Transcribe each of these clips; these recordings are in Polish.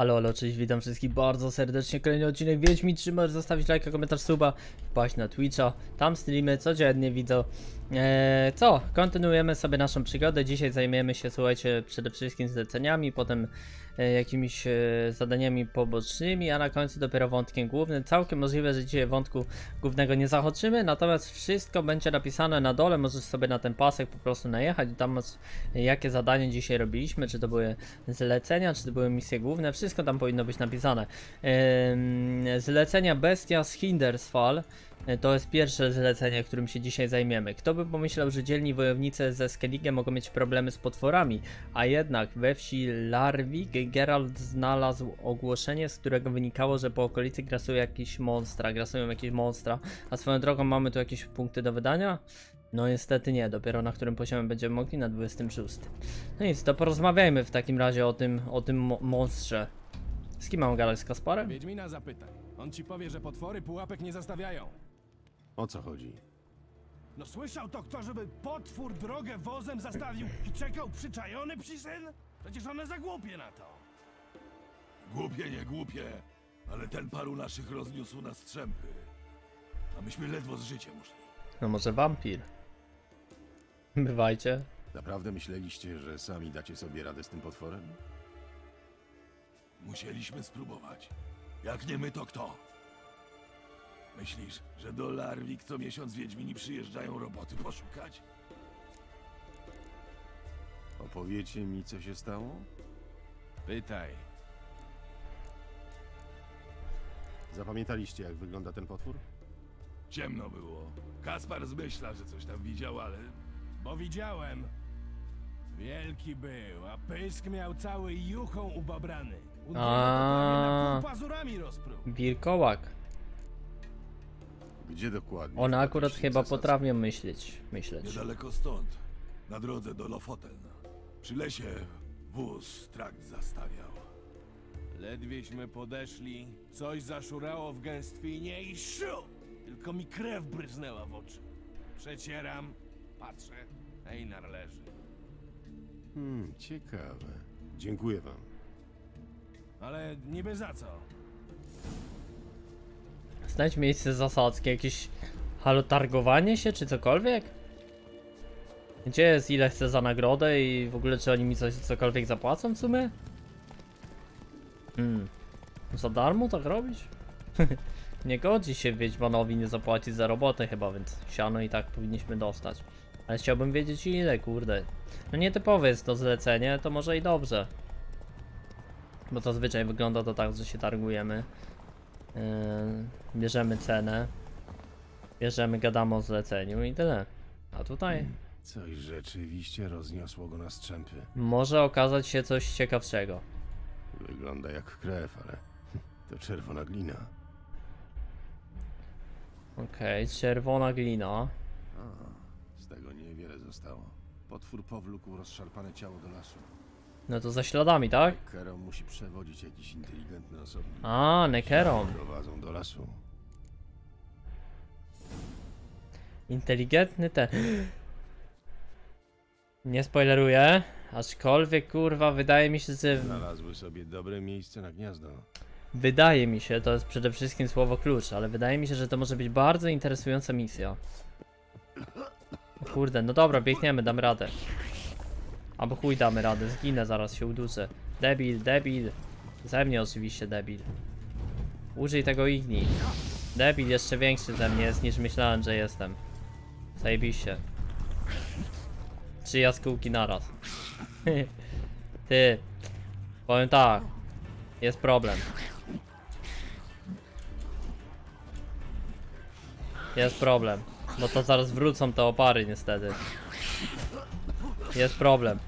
Halo, halo, cześć, witam wszystkich bardzo serdecznie. Kolejny odcinek Wiedźmi, trzymasz, zostawić lajka, komentarz, suba, wpaść na Twitcha, tam streamy codziennie widzę. Eee, co? Kontynuujemy sobie naszą przygodę. Dzisiaj zajmiemy się, słuchajcie, przede wszystkim zleceniami, potem e, jakimiś e, zadaniami pobocznymi, a na końcu dopiero wątkiem głównym. Całkiem możliwe, że dzisiaj wątku głównego nie zahaczymy, natomiast wszystko będzie napisane na dole. Możesz sobie na ten pasek po prostu najechać. Tam masz, e, jakie zadanie dzisiaj robiliśmy, czy to były zlecenia, czy to były misje główne. Wszystko tam powinno być napisane. Em, zlecenia Bestia z Hindersfall. E, To jest pierwsze zlecenie, którym się dzisiaj zajmiemy. Kto by pomyślał, że dzielni wojownicy ze Skellige mogą mieć problemy z potworami, a jednak we wsi Larvik Geralt znalazł ogłoszenie, z którego wynikało, że po okolicy grasują jakieś monstra, grasują jakieś monstra, a swoją drogą mamy tu jakieś punkty do wydania? No niestety nie, dopiero na którym poziomie będziemy mogli na 26. No nic, to porozmawiajmy w takim razie o tym, o tym mo- monstrze. Z kim mam gadać, z Kasparem? Wiedźmina zapytaj. On ci powie, że potwory pułapek nie zastawiają. O co chodzi? No słyszał to kto, żeby potwór drogę wozem zastawił i czekał przyczajony przy syn? Przecież one za głupie na to. Głupie, nie głupie, ale ten paru naszych rozniósł na strzępy. A myśmy ledwo z życiem uszli. No może wampir. Bywajcie. Naprawdę myśleliście, że sami dacie sobie radę z tym potworem? Musieliśmy spróbować. Jak nie my, to kto? Myślisz, że do Larwik co miesiąc Wiedźmini przyjeżdżają roboty poszukać? Opowiecie mi, co się stało? Pytaj. Zapamiętaliście, jak wygląda ten potwór? Ciemno było. Kaspar zmyśla, że coś tam widział, ale Bo widziałem. Wielki był, a pysk miał cały juchą ubabrany. U niego to prawie na A. pół pazurami rozpruł. Wilkołak. Gdzie dokładnie? One akurat chyba potrafią myśleć. Myśleć. niedaleko stąd, na drodze do Lofoten. Przy lesie wóz trakt zastawiał. Ledwieśmy podeszli, coś zaszurało w gęstwinie i szu! Tylko mi krew bryznęła w oczy. Przecieram, patrzę, Einar leży. Hmm, ciekawe. Dziękuję wam. Ale niby za co? Znajdź miejsce zasadzki, jakieś halotargowanie się, czy cokolwiek? Gdzie jest, ile chcę za nagrodę i w ogóle czy oni mi coś, cokolwiek zapłacą w sumie? Hmm. Za darmo tak robić? nie godzi się Wiedźmanowi nie zapłacić za robotę chyba, więc siano i tak powinniśmy dostać. Ale chciałbym wiedzieć ile, kurde. No nietypowe jest to zlecenie, to może i dobrze. Bo zazwyczaj wygląda to tak, że się targujemy. Yy, bierzemy cenę, bierzemy, gadamy o zleceniu i tyle. A tutaj Coś rzeczywiście rozniosło go na strzępy. może okazać się coś ciekawszego. Wygląda jak krew, ale to czerwona glina. Okej, czerwona glina. A, z tego niewiele zostało. Potwór powlókł rozszarpane ciało do lasu. No to za śladami, tak? Kero musi przewodzić jakiś inteligentny osobnik. A, Nekeron. Prowadzą do lasu. Inteligentny ten. Nie spoileruję. Aczkolwiek kurwa, wydaje mi się, że. Znalazły sobie dobre miejsce na gniazdo. Wydaje mi się, to jest przede wszystkim słowo klucz, ale wydaje mi się, że to może być bardzo interesująca misja. Kurde, no dobra, biegniemy, damy radę. Albo chuj damy radę, zginę, zaraz się uduszę. Debil, debil. Ze mnie oczywiście debil. Użyj tego igni. Debil jeszcze większy ze mnie jest niż myślałem, że jestem. Zajebiście. Trzy jaskółki naraz. Ty. Powiem tak. Jest problem. Jest problem. Bo to zaraz wrócą te opary niestety. Jest problem.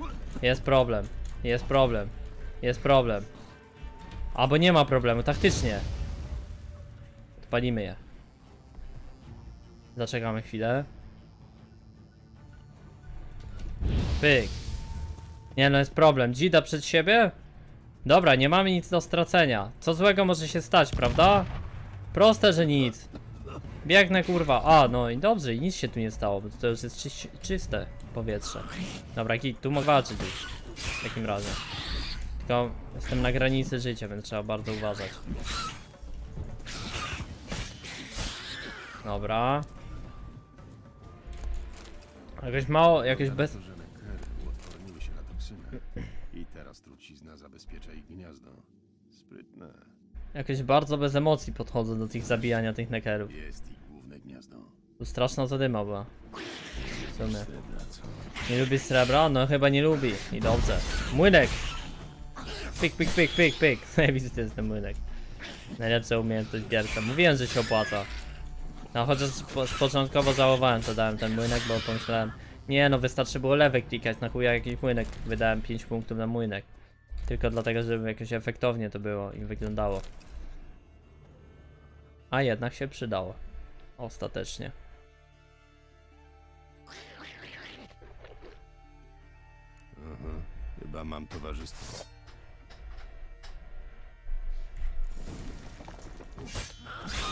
Jest problem. Jest problem. Jest problem. Albo nie ma problemu, taktycznie. Odpalimy je. Zaczekamy chwilę. Pyk. Nie no, jest problem. Dzida przed siebie? Dobra, nie mamy nic do stracenia. Co złego może się stać, prawda? Proste, że nic. Biegnę kurwa. A, no i dobrze, i nic się tu nie stało, bo to już jest czyste powietrze. Dobra, git, tu mogę walczyć już. W takim razie. Tylko jestem na granicy życia, więc trzeba bardzo uważać. Dobra. Jakoś mało, jakoś bez... I teraz trucizna zabezpiecza ich gniazdo. Sprytne. Jakoś bardzo bez emocji podchodzę do tych zabijania tych nekerów. Jest ich główne gniazdo. Tu straszna zadyma była. W sumie. Nie lubi srebra? No chyba nie lubi. I dobrze. Młynek! Pik, pik, pik, pik, pik. Zajebisty jest ten młynek. Najlepsza umiejętność gierka. Mówiłem, że się opłaca. No chociaż po, początkowo żałowałem, że dałem ten młynek, bo pomyślałem Nie no, wystarczy było lewe klikać, na chuja jakiś młynek. Wydałem 5 punktów na młynek. Tylko dlatego, żeby jakoś efektownie to było i wyglądało. A jednak się przydało. Ostatecznie. Chyba mam towarzystwo.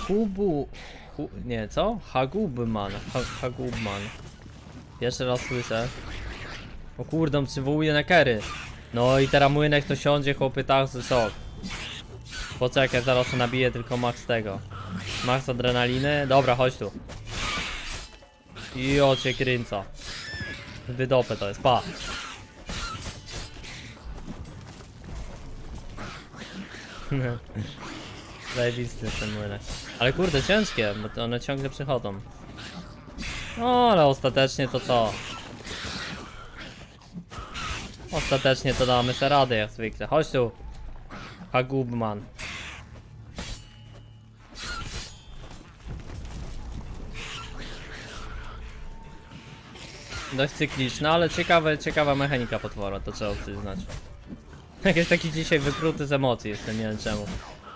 Hubu... Hu, nie, co? Hagubman. Ha, Hagubman. Pierwszy raz słyszę. O kurde, on przywołuje nekery. No i teraz młynek to siądzie, chłopy, tak, sok. Poczekaj, zaraz to nabiję tylko max tego. Max adrenaliny. Dobra, chodź tu. I o cię kręca. Wydopę to jest, pa. Zajebisty ten młynek. Ale kurde, ciężkie, bo one ciągle przychodzą. No, ale ostatecznie to co? Ostatecznie to damy sobie radę jak zwykle. Chodź tu. Hagubman. Dość cykliczna, ale ciekawe, ciekawa mechanika potwora, to trzeba przyznać. Jakiś taki dzisiaj wypruty z emocji jestem, nie wiem czemu.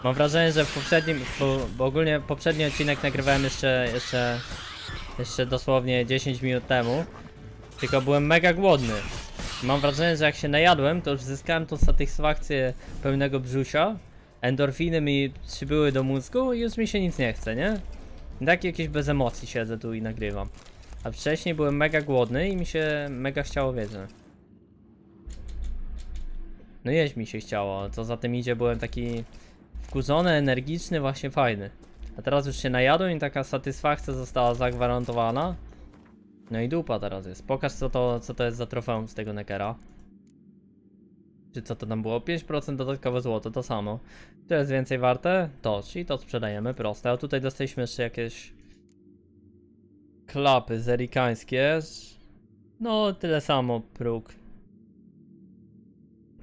Mam wrażenie, że w poprzednim, bo, bo ogólnie poprzedni odcinek nagrywałem jeszcze, jeszcze, jeszcze dosłownie 10 minut temu. Tylko byłem mega głodny. Mam wrażenie, że jak się najadłem, to już zyskałem tą satysfakcję pełnego brzusia. Endorfiny mi przybyły do mózgu i już mi się nic nie chce, nie? Tak jakieś bez emocji siedzę tu i nagrywam. A wcześniej byłem mega głodny i mi się mega chciało wiedzieć. No jeść mi się chciało, co za tym idzie byłem taki wkurzony, energiczny, właśnie fajny. A teraz już się najadłem i taka satysfakcja została zagwarantowana. No i dupa teraz jest. Pokaż co to, co to jest za trofeum z tego Neckera. Czy co to tam było? 5% dodatkowe złoto, to samo. To jest więcej warte? To, czyli to sprzedajemy, proste. A tutaj dostaliśmy jeszcze jakieś klapy zerikańskie. No, tyle samo próg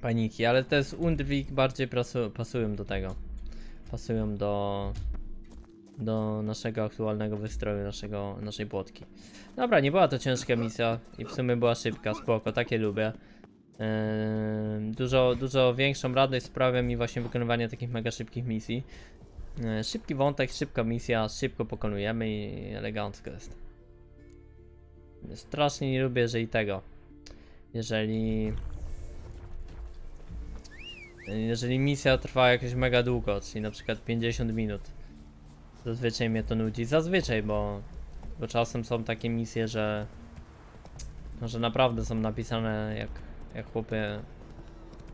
paniki, ale to jest Undwik bardziej pasują do tego. Pasują do do naszego aktualnego wystroju, naszego, naszej płotki. Dobra, nie była to ciężka misja i w sumie była szybka, spoko, takie lubię. Eee, dużo, dużo większą radość sprawia mi właśnie wykonywanie takich mega szybkich misji. Eee, szybki wątek, szybka misja, szybko pokonujemy i elegancko jest. Strasznie nie lubię, jeżeli tego. Jeżeli jeżeli misja trwa jakoś mega długo, czyli na przykład 50 minut. Zazwyczaj mnie to nudzi. Zazwyczaj, bo, bo czasem są takie misje, że no, że naprawdę są napisane jak, jak chłopie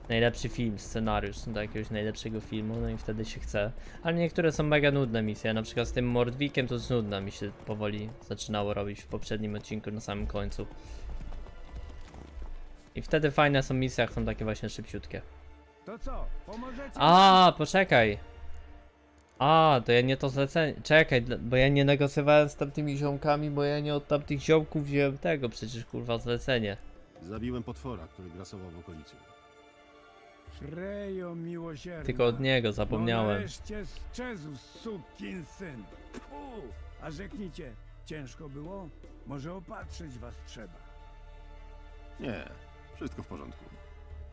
najlepszy film, scenariusz do jakiegoś najlepszego filmu, no i wtedy się chce. Ale niektóre są mega nudne misje, na przykład z tym Mordwikiem to jest nudna mi się powoli zaczynało robić w poprzednim odcinku na samym końcu. I wtedy fajne są misje, jak są takie właśnie szybciutkie. To co, pomożecie? A, poczekaj. A, to ja nie to zlecenie. Czekaj, bo ja nie negocjowałem z tamtymi ziomkami, bo ja nie od tamtych ziomków wziąłem tego, przecież kurwa zlecenie. Zabiłem potwora, który grasował w okolicy. Frejo miłosierny. Tylko od niego zapomniałem. nareszcie sczezł, sukin syn. A rzeknijcie, ciężko było? Może opatrzyć was trzeba. Nie, wszystko w porządku.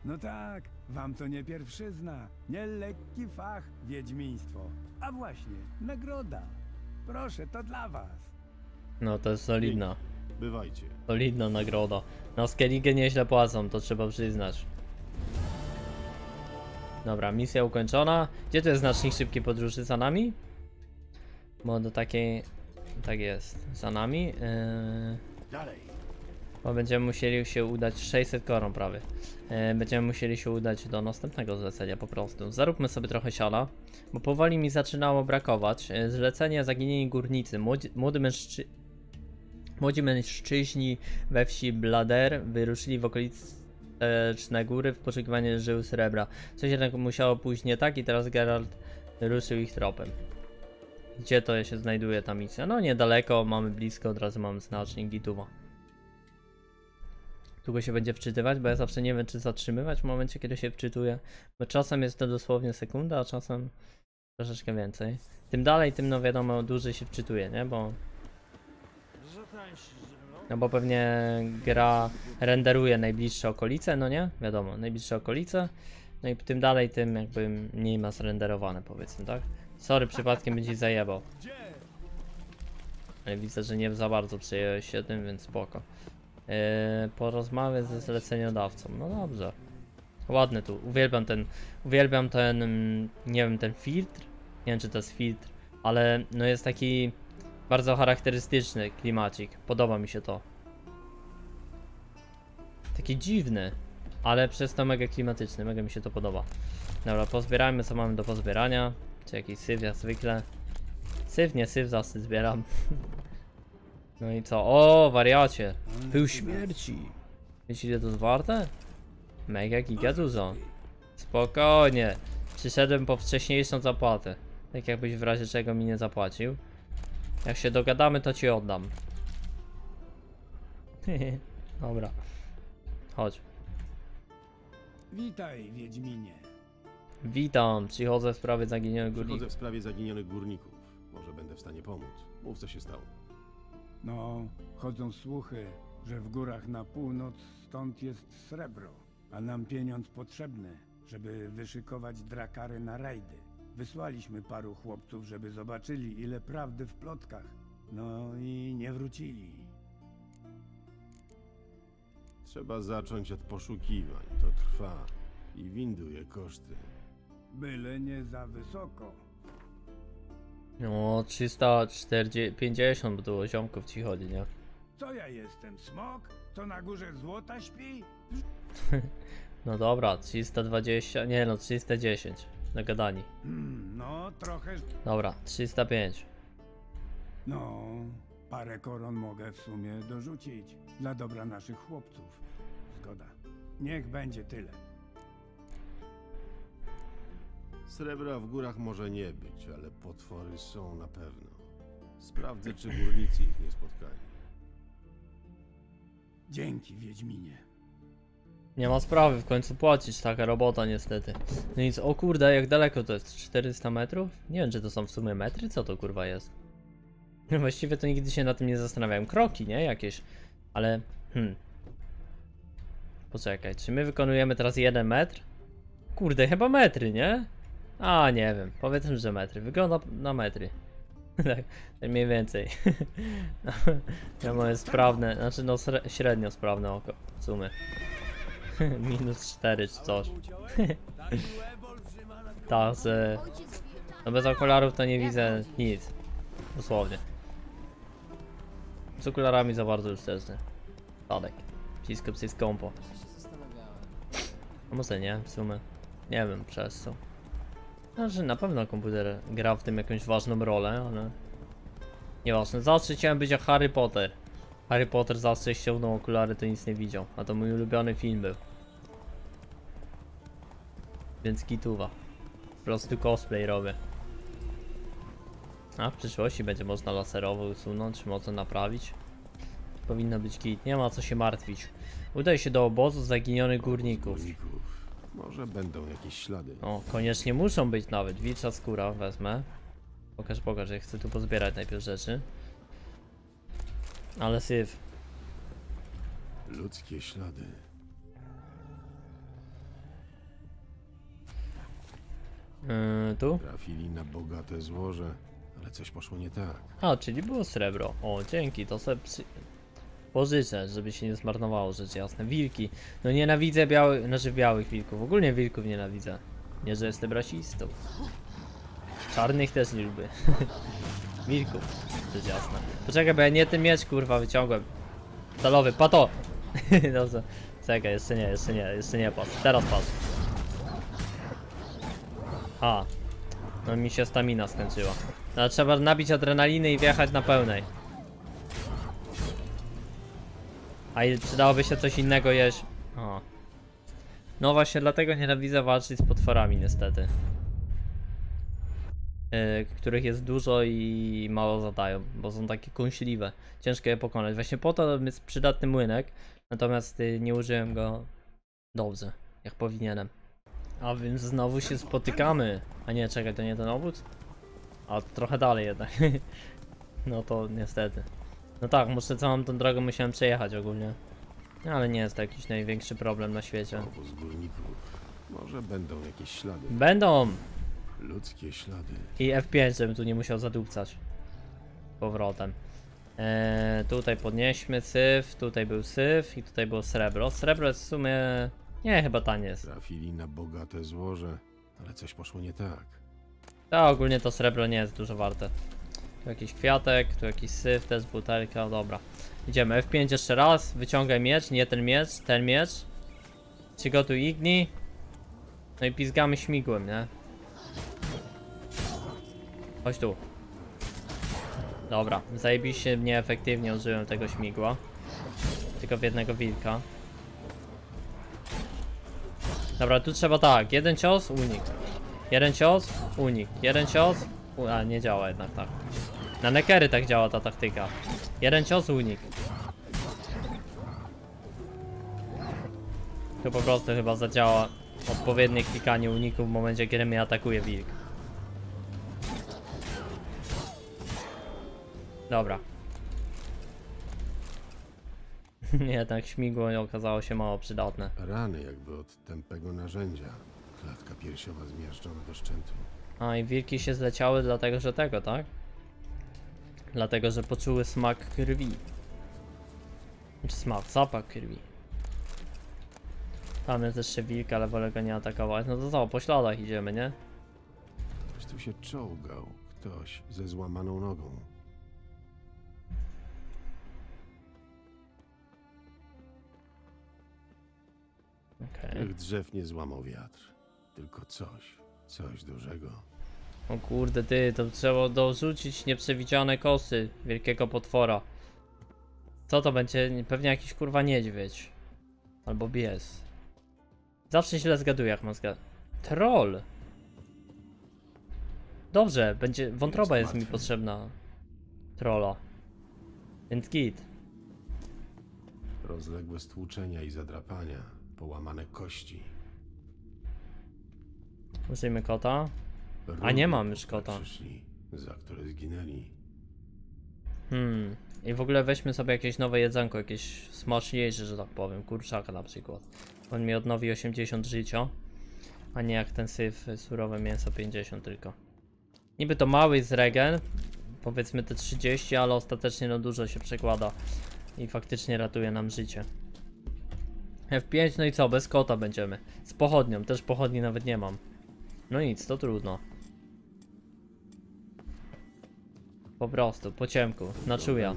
No tak, wam to nie pierwszyzna, nie lekki fach, wiedźmiństwo. A właśnie, nagroda. Proszę, to dla was. No to jest solidna. Bywajcie. Solidna nagroda. Na Skellige nieźle płacą, to trzeba przyznać. Dobra, misja ukończona. Gdzie to jest znacznik szybkiej podróży? Za nami? Bo do takiej... Tak jest, za nami. Yy... Dalej. Bo będziemy musieli się udać 600 koron prawie. E, będziemy musieli się udać do następnego zlecenia po prostu. Zaróbmy sobie trochę siala, bo powoli mi zaczynało brakować. E, zlecenie Zaginieni Górnicy. Młodzi, młody mężczy... Młodzi mężczyźni we wsi Blader wyruszyli w okoliczne góry w poszukiwaniu żył srebra. Coś jednak musiało pójść nie tak i teraz Geralt ruszył ich tropem. Gdzie to się znajduje ta misja? No niedaleko, mamy blisko, od razu mamy znacznik Gituwa. Długo się będzie wczytywać, bo ja zawsze nie wiem, czy zatrzymywać w momencie, kiedy się wczytuję. Bo czasem jest to dosłownie sekunda, a czasem troszeczkę więcej. Tym dalej, tym no wiadomo, dłużej się wczytuje, nie? Bo. No bo pewnie gra renderuje najbliższe okolice, no nie? Wiadomo, najbliższe okolice. No i tym dalej, tym jakby mniej ma zrenderowane, powiedzmy, tak? Sorry, przypadkiem będzie zajebał. Ale widzę, że nie za bardzo przyjęłeś się tym, więc spoko. Yy, porozmawiać ze zleceniodawcą. No dobrze. Ładny tu. Uwielbiam ten. Uwielbiam ten. mm, Nie wiem, ten filtr. Nie wiem, czy to jest filtr, ale no jest taki bardzo charakterystyczny klimacik. Podoba mi się to. Taki dziwny, ale przez to mega klimatyczny. Mega mi się to podoba. Dobra, pozbierajmy co mamy do pozbierania. Czy jakiś syf jak zwykle. Syf, nie syf, zasy zbieram. No i co? O, wariacie. Pył śmierci. Wiecie ile to jest warte? Mega giga dużo. Spokojnie. Przyszedłem po wcześniejszą zapłatę. Tak jakbyś w razie czego mi nie zapłacił. Jak się dogadamy, to ci oddam. Dobra. Chodź. Witaj, Wiedźminie. Witam, przychodzę w sprawie zaginionych Przychodzę górników. w sprawie zaginionych górników. Może będę w stanie pomóc. Mów, co się stało. No, chodzą słuchy, że w górach na północ stąd jest srebro, a nam pieniądz potrzebny, żeby wyszykować drakary na rajdy. Wysłaliśmy paru chłopców, żeby zobaczyli, ile prawdy w plotkach. No i nie wrócili. Trzeba zacząć od poszukiwań. To trwa i winduje koszty. Byle nie za wysoko. No, 350 było ziomków ci chodzi, nie? Co ja jestem, smok? Co na górze złota śpi? No dobra, 320, nie no, 310. Nagadani. Hmm, no, trochę... Dobra, 305. No, parę koron mogę w sumie dorzucić. Dla dobra naszych chłopców. Zgoda. Niech będzie tyle. Srebra w górach może nie być, ale potwory są na pewno. Sprawdzę, czy górnicy ich nie spotkali. Dzięki, Wiedźminie. Nie ma sprawy, w końcu płacić, taka robota niestety. No nic, o kurde, jak daleko to jest? 400 metrów? Nie wiem, czy to są w sumie metry, co to kurwa jest? Właściwie to nigdy się na tym nie zastanawiałem. Kroki, nie? Jakieś. Ale, hmm. Poczekaj, czy my wykonujemy teraz jeden metr? Kurde, chyba metry, nie? A, nie wiem, powiedzmy, że metry. Wygląda na metry. tak, tak mniej więcej. ja moje sprawne, znaczy no średnio sprawne oko, w sumie. Minus 4 czy coś. tak, że... No bez okularów to nie widzę nic. Dosłownie. Z okularami za bardzo już też nie. Spadek. Cisko psy kompo. A może nie, w sumie. Nie wiem przez co. Znaczy na pewno komputer gra w tym jakąś ważną rolę, ale... Nieważne, zawsze chciałem być jak Harry Potter. Harry Potter zawsze ściągnął okulary, to nic nie widział. A to mój ulubiony film był. Więc gituwa. Po prostu cosplay robię. A w przyszłości będzie można laserowo usunąć, może naprawić. Powinno być git, nie ma co się martwić. Udaj się do obozu zaginionych górników. Może będą jakieś ślady. O, koniecznie muszą być nawet. Wilcza skóra wezmę. Pokaż, pokaż, ja chcę tu pozbierać najpierw rzeczy. Ale syf. Ludzkie ślady. Yy, tu? Trafili na bogate złoże, ale coś poszło nie tak. A, czyli było srebro. O, dzięki, to sobie przy... pożyczę, żeby się nie zmarnowało, rzecz jasne. Wilki. No nienawidzę białych, znaczy białych wilków. Ogólnie wilków nienawidzę. Nie, że jestem rasistą. Czarnych też nie lubię. wilków, rzecz jasna. Poczekaj, bo ja nie ten miecz kurwa wyciągłem. Stalowy, pato! Dobrze. Czekaj, jeszcze nie, jeszcze nie, jeszcze nie pas. Teraz pas. A. No mi się stamina skończyła. No, trzeba nabić adrenaliny i wjechać na pełnej. A i przydałoby się coś innego jeść. O. No właśnie dlatego nienawidzę walczyć z potworami niestety. Yy, których jest dużo i mało zadają, bo są takie kąśliwe. Ciężko je pokonać. Właśnie po to jest przydatny młynek, natomiast y, nie użyłem go dobrze, jak powinienem. A więc znowu się spotykamy. A nie, czekaj, to nie ten obóz? A trochę dalej jednak. no to niestety. No tak, muszę całą tą drogą musiałem przejechać ogólnie. No ale nie jest to jakiś największy problem na świecie. Obóz górników. Może będą jakieś ślady. Będą! Ludzkie ślady. I F5, żebym tu nie musiał zadupcać. Powrotem. Eee, tutaj podnieśmy syf, tutaj był syf i tutaj było srebro. Srebro jest w sumie... Nie, chyba tanie jest. Trafili na bogate złoże, ale coś poszło nie tak. A ogólnie to srebro nie jest dużo warte. Tu jakiś kwiatek, tu jakiś syf, też butelka, dobra. Idziemy, F5 jeszcze raz, wyciągaj miecz, nie ten miecz, ten miecz. Przygotuj igni. No i pizgamy śmigłem, nie? Chodź tu. Dobra, zajebiście nieefektywnie użyłem tego śmigła. Tylko w jednego wilka. Dobra, tu trzeba tak, jeden cios, unik. Jeden cios, unik. Jeden cios, a nie działa jednak tak. Na nekery tak działa ta taktyka. Jeden cios, unik. Tu po prostu chyba zadziała odpowiednie klikanie uniku w momencie, kiedy mnie atakuje wilk. Dobra. Jednak śmigło okazało się mało przydatne. Rany jakby od tępego narzędzia. Klatka piersiowa zmiażdżona do szczętu. A i wilki się zleciały dlatego, że tego, tak? Dlatego, że poczuły smak krwi. Czy smak, zapach krwi. Tam jest jeszcze wilk, ale wolę go nie atakować. No to co, po śladach idziemy, nie? Ktoś tu się czołgał. Ktoś ze złamaną nogą. Okej. Tych drzew nie złamał wiatr. Tylko coś. Coś dużego. O kurde ty, to trzeba dorzucić nieprzewidziane kosy wielkiego potwora. Co to będzie? Pewnie jakiś kurwa niedźwiedź. Albo bies. Zawsze źle zgaduję jak mam zgad... Troll! Dobrze, będzie... Wątroba jest mi martwy. potrzebna. Trolla. Więc git. Rozległe stłuczenia i zadrapania. Połamane kości. Użyjmy kota. Rudy, nie mam już po które kota. Przyszli, za które zginęli. Hmm. I w ogóle weźmy sobie jakieś nowe jedzonko, jakieś smaczniejsze, że tak powiem. Kurczaka na przykład. On mi odnowi 80 życia. A nie jak ten syf, surowe mięso 50 tylko. Niby to mały jest regen. Powiedzmy te 30, ale ostatecznie no dużo się przekłada. I faktycznie ratuje nam życie. F5, no i co? Bez kota będziemy. Z pochodnią, też pochodni nawet nie mam. No nic, to trudno. Po prostu, po ciemku, na czuja.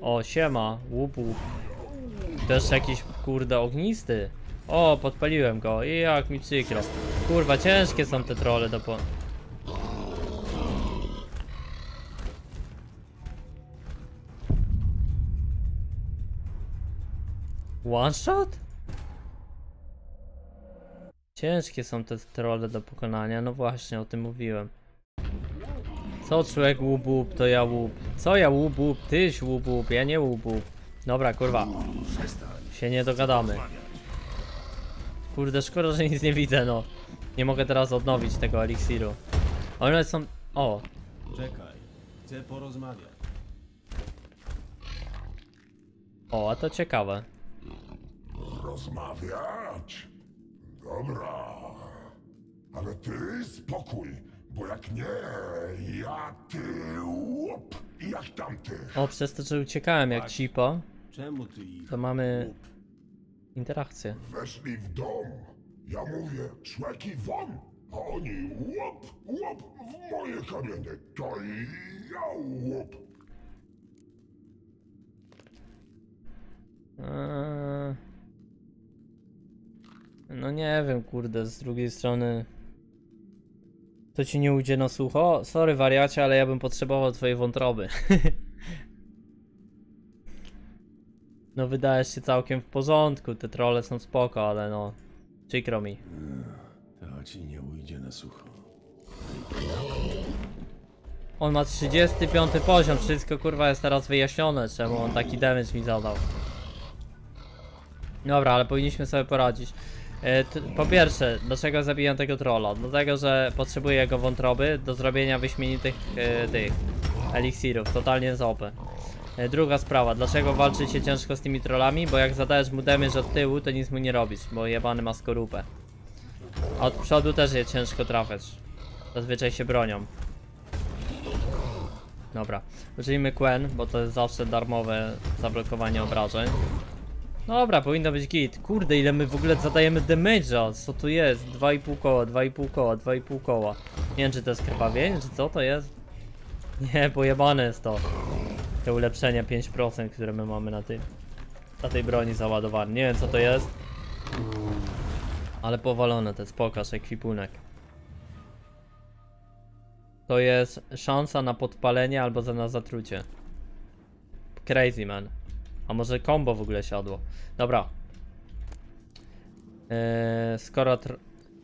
O, siema, łup łup. Też jakiś, kurde, ognisty. O, podpaliłem go i jak mi przykro. Kurwa, ciężkie są te trole do po... One shot? Ciężkie są te trole do pokonania, no właśnie, o tym mówiłem. Co człowiek łup łup, to ja łup. Co ja łup, tyś łup, ja nie łup. Dobra, kurwa. Się nie dogadamy. Kurde, szkoda, że nic nie widzę, no. Nie mogę teraz odnowić tego eliksiru. One są... O, Czekaj, chcę porozmawiać. o, a to ciekawe. Rozmawiać? Dobra. Ale ty spokój, bo jak nie, ja ty łup, jak tamty. O, przez to, że uciekałem jak cipo, Czemu ty ich... to mamy interakcję. Weszli w dom. Ja mówię, człeki won, a oni łup, łup w moje kamienie. To i ja łup. Eee... No nie wiem, kurde, z drugiej strony... To ci nie ujdzie na sucho? Sorry wariacie, ale ja bym potrzebował twojej wątroby. no wydajesz się całkiem w porządku, te trolle są spoko, ale no... Przykro mi. To ci nie ujdzie na sucho. On ma 35 poziom, wszystko kurwa jest teraz wyjaśnione, czemu on taki damage mi zadał. Dobra, ale powinniśmy sobie poradzić. E, po pierwsze, dlaczego zabijam tego trolla? Dlatego, że potrzebuję jego wątroby do zrobienia wyśmienitych e, tych eliksirów, totalnie z OP. E, druga sprawa, dlaczego walczycie ciężko z tymi trollami? Bo jak zadajesz mu damage od tyłu, to nic mu nie robisz, bo jebany ma skorupę. A od przodu też je ciężko trafiać. Zazwyczaj się bronią. Dobra, użyjmy Quen, bo to jest zawsze darmowe zablokowanie obrażeń. Dobra, powinno być git. Kurde, ile my w ogóle zadajemy damage'a? Co tu jest? 2,5 koła, 2,5 koła, 2,5 koła. Nie wiem, czy to jest krwawienie, czy co to jest? Nie, pojebane jest to. Te ulepszenia 5%, które my mamy na tym. Na tej broni załadowane. Nie wiem, co to jest. Ale powalone to jest, pokaż ekwipunek. To jest szansa na podpalenie albo na zatrucie. Crazy man. A może combo w ogóle siadło. Dobra. Eee, skoro.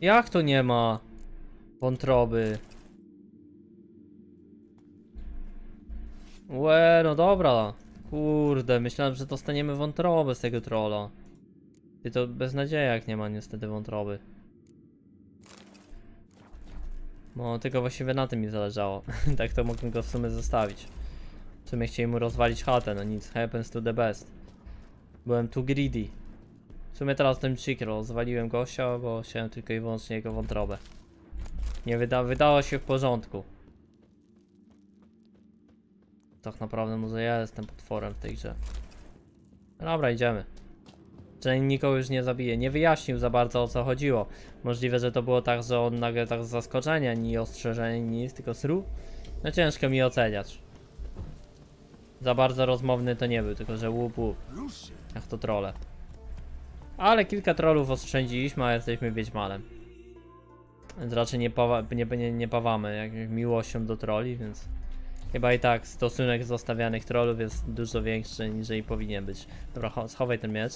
Jak to nie ma wątroby? Łe, no dobra. Kurde, myślałem, że dostaniemy wątrobę z tego trolla. Ty to bez nadziei jak nie ma niestety wątroby. No, tylko właściwie na tym mi zależało. tak to mogłem go w sumie zostawić. W sumie chcieli mu rozwalić chatę, no nic, happens to the best. Byłem too greedy. W sumie teraz ten przykro, zwaliłem gościa, bo chciałem tylko i wyłącznie jego wątrobę. Nie wyda wydało się w porządku. Tak naprawdę może ja jestem potworem w tej grze. Dobra, idziemy. Przynajmniej nikogo już nie zabije. Nie wyjaśnił za bardzo o co chodziło. Możliwe, że to było tak, że on nagle tak z zaskoczenia, ni ostrzeżenie, nic, tylko sru. No ciężko mi oceniać. Za bardzo rozmowny to nie był, tylko że łup łup. Jak to trole. Ale kilka trollów oszczędziliśmy, a jesteśmy Wiedźmanem. Więc raczej nie, pawa nie, nie, nie pawamy jakąś miłością do troli, więc... Chyba i tak stosunek zostawianych trollów jest dużo większy niż powinien być. Dobra, cho- schowaj ten miecz.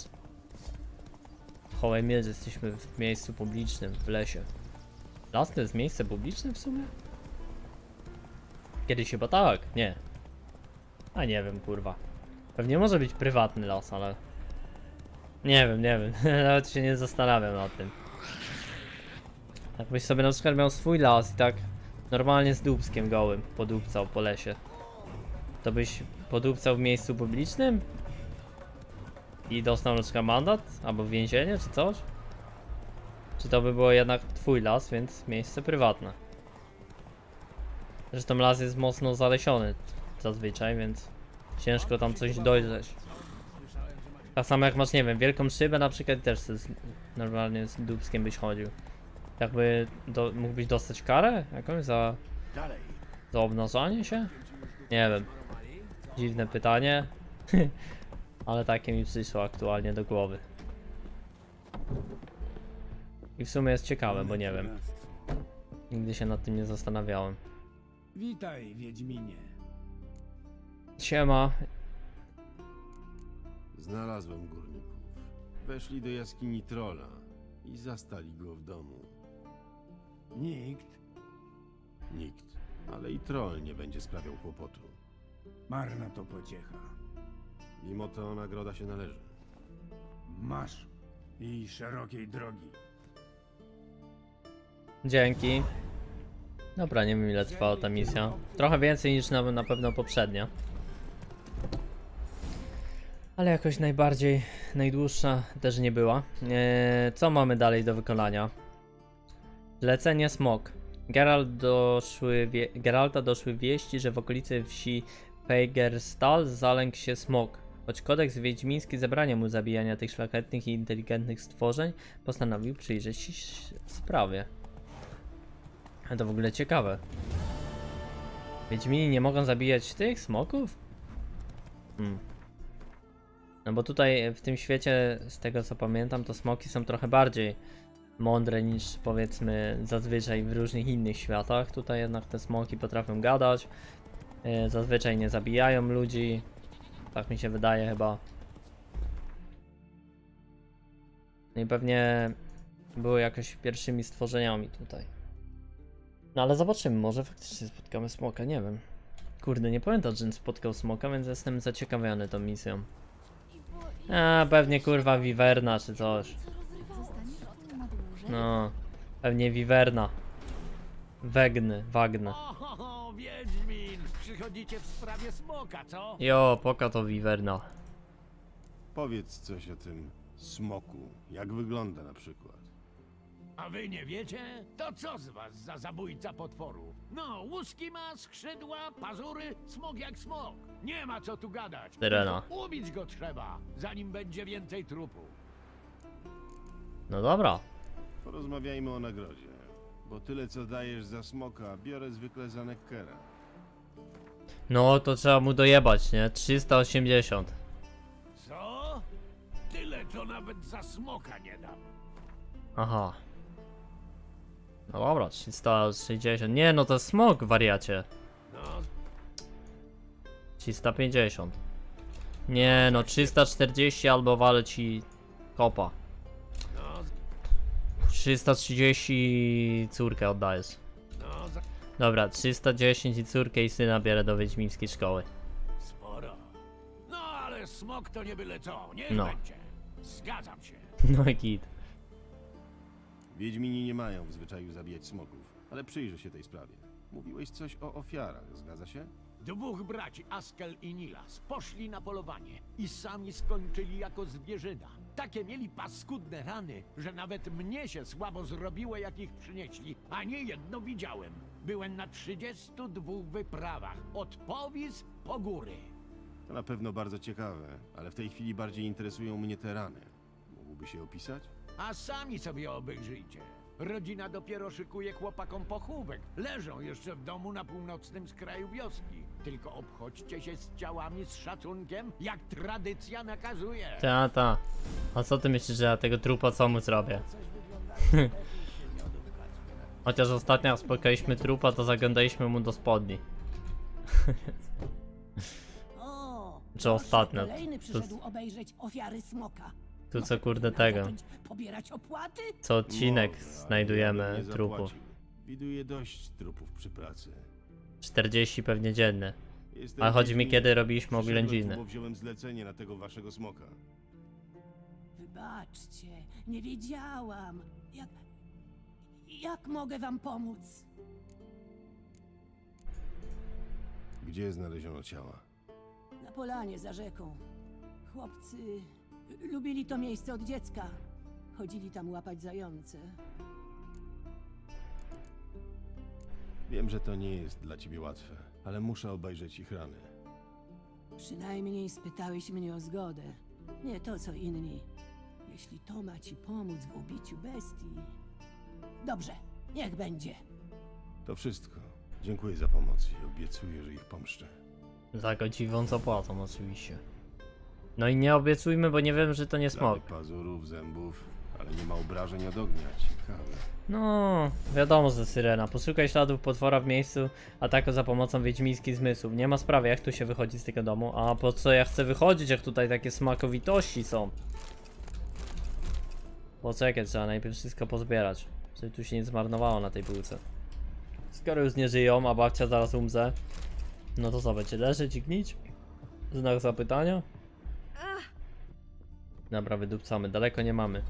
Chowaj miecz, jesteśmy w miejscu publicznym, w lesie. Las to jest miejsce publiczne w sumie? Kiedyś chyba tak, nie. A nie wiem, kurwa. Pewnie może być prywatny las, ale... Nie wiem, nie wiem. Nawet się nie zastanawiam nad tym. Jakbyś sobie na przykład miał swój las i tak normalnie z dubskiem gołym podupcał po lesie. To byś podupcał w miejscu publicznym? I dostał na przykład mandat? Albo więzienie, czy coś? Czy to by było jednak twój las, więc miejsce prywatne? Zresztą las jest mocno zalesiony zazwyczaj, więc ciężko tam coś dojrzeć. Tak samo jak masz, nie wiem, wielką szybę na przykład też z, normalnie z dubskiem byś chodził. Jakby do, mógłbyś dostać karę jakąś za, za obnażanie się? Nie wiem. Dziwne pytanie. Ale takie mi przyszło aktualnie do głowy. I w sumie jest ciekawe, bo nie wiem. Nigdy się nad tym nie zastanawiałem. Witaj, Wiedźminie. Siema. Znalazłem górników. Weszli do jaskini trola i zastali go w domu. Nikt. Nikt, ale i troll nie będzie sprawiał kłopotu. Marna to pociecha. Mimo to nagroda się należy. Masz i szerokiej drogi. Dzięki. Dobra, nie wiem ile trwała ta misja. Trochę więcej niż na, na pewno poprzednia. Ale jakoś najbardziej, najdłuższa też nie była. Eee, co mamy dalej do wykonania? Zlecenie Smok. Geralt doszły wie Geralta doszły wieści, że w okolicy wsi Pejgerstal zalękł się smok. Choć kodeks wiedźmiński zabrania mu zabijania tych szlachetnych i inteligentnych stworzeń, postanowił przyjrzeć się sprawie. A to w ogóle ciekawe. Wiedźmini nie mogą zabijać tych smoków? Hmm. No bo tutaj w tym świecie, z tego co pamiętam, to smoki są trochę bardziej mądre niż powiedzmy zazwyczaj w różnych innych światach. Tutaj jednak te smoki potrafią gadać. e, Zazwyczaj nie zabijają ludzi. Tak mi się wydaje chyba. No i pewnie były jakoś pierwszymi stworzeniami tutaj. No ale zobaczymy, może faktycznie spotkamy smoka, nie wiem. Kurde, nie pamiętam, że spotkał smoka, więc jestem zaciekawiony tą misją. A, pewnie kurwa wiwerna czy coś. No, pewnie wiwerna. Wegny, wagny. O, Wiedźmin! Przychodzicie w sprawie smoka, co? Jo, poka to wiwerna. Powiedz coś o tym smoku. Jak wygląda na przykład? A wy nie wiecie? To co z was za zabójca potworów? No, łuski ma, skrzydła, pazury, smok jak smok. Nie ma co tu gadać. Syrena. Ubić go trzeba, zanim będzie więcej trupów. No dobra. Porozmawiajmy o nagrodzie. Bo tyle co dajesz za smoka, biorę zwykle za Neckera. No to trzeba mu dojebać, nie? 380. Co? Tyle to nawet za smoka nie dam. Aha. No dobra, 360. Nie, no to smok, wariacie. No, 350. Nie, no 340 albo walę ci kopa. no, 330 córkę oddajesz. no. Dobra, 310 i córkę i syna bierę do Wiedźmińskiej szkoły. sporo. No, ale smok to nie byle co, nie No. będzie. Zgadzam się. No i git. Wiedźmini nie mają w zwyczaju zabijać smoków, ale przyjrzę się tej sprawie. Mówiłeś coś o ofiarach, zgadza się? Dwóch braci, Askel i Nilas, poszli na polowanie i sami skończyli jako zwierzyna. Takie mieli paskudne rany, że nawet mnie się słabo zrobiło, jak ich przynieśli, a nie jedno widziałem. Byłem na 32 wyprawach, od powis po góry. To na pewno bardzo ciekawe, ale w tej chwili bardziej interesują mnie te rany. Mógłby się opisać? A sami sobie obejrzyjcie. Rodzina dopiero szykuje chłopakom pochówek. Leżą jeszcze w domu na północnym skraju wioski. Tylko obchodźcie się z ciałami z szacunkiem, jak tradycja nakazuje. Ta, ta. A co ty myślisz, że ja tego trupa co mu zrobię? Chociaż ostatnio jak spotkaliśmy trupa, to zaglądaliśmy mu do spodni. Czy ostatnio? Kolejny przyszedł obejrzeć ofiary smoka. Tu co kurde tego. Pobierać opłaty? Co odcinek Mogę, ale ja bym znajdujemy nie trupów. zapłacił. Widuję dość trupów przy pracy. 40 pewnie dziennie. Jestem Ale chodzi mi kiedy robiliśmy Przyszedłem oględziny. bo wziąłem zlecenie na tego waszego smoka. Wybaczcie, nie wiedziałam. Jak... Jak mogę wam pomóc? Gdzie znaleziono ciała? Na polanie za rzeką. Chłopcy lubili to miejsce od dziecka. Chodzili tam łapać zające. Wiem, że to nie jest dla ciebie łatwe, ale muszę obejrzeć ich rany. Przynajmniej spytałeś mnie o zgodę. Nie to, co inni. Jeśli to ma ci pomóc w ubiciu bestii... Dobrze, niech będzie. To wszystko. Dziękuję za pomoc i obiecuję, że ich pomszczę. Za godziwą zapłatą oczywiście. No i nie obiecujmy, bo nie wiem, że to nie smok. Ślady pazurów, zębów, ale nie ma obrażeń od ognia. Ciekawe. No, wiadomo, że syrena. Poszukaj śladów potwora w miejscu ataku za pomocą wiedźmińskich zmysłów. Nie ma sprawy, jak tu się wychodzi z tego domu. A po co ja chcę wychodzić, jak tutaj takie smakowitości są? Poczekaj, trzeba najpierw wszystko pozbierać. Żeby tu się nie zmarnowało na tej półce. Skoro już nie żyją, a babcia zaraz umrze, no to co, będzie leżeć i gnić? Znak zapytania? Dobra, wydupcamy, daleko nie mamy.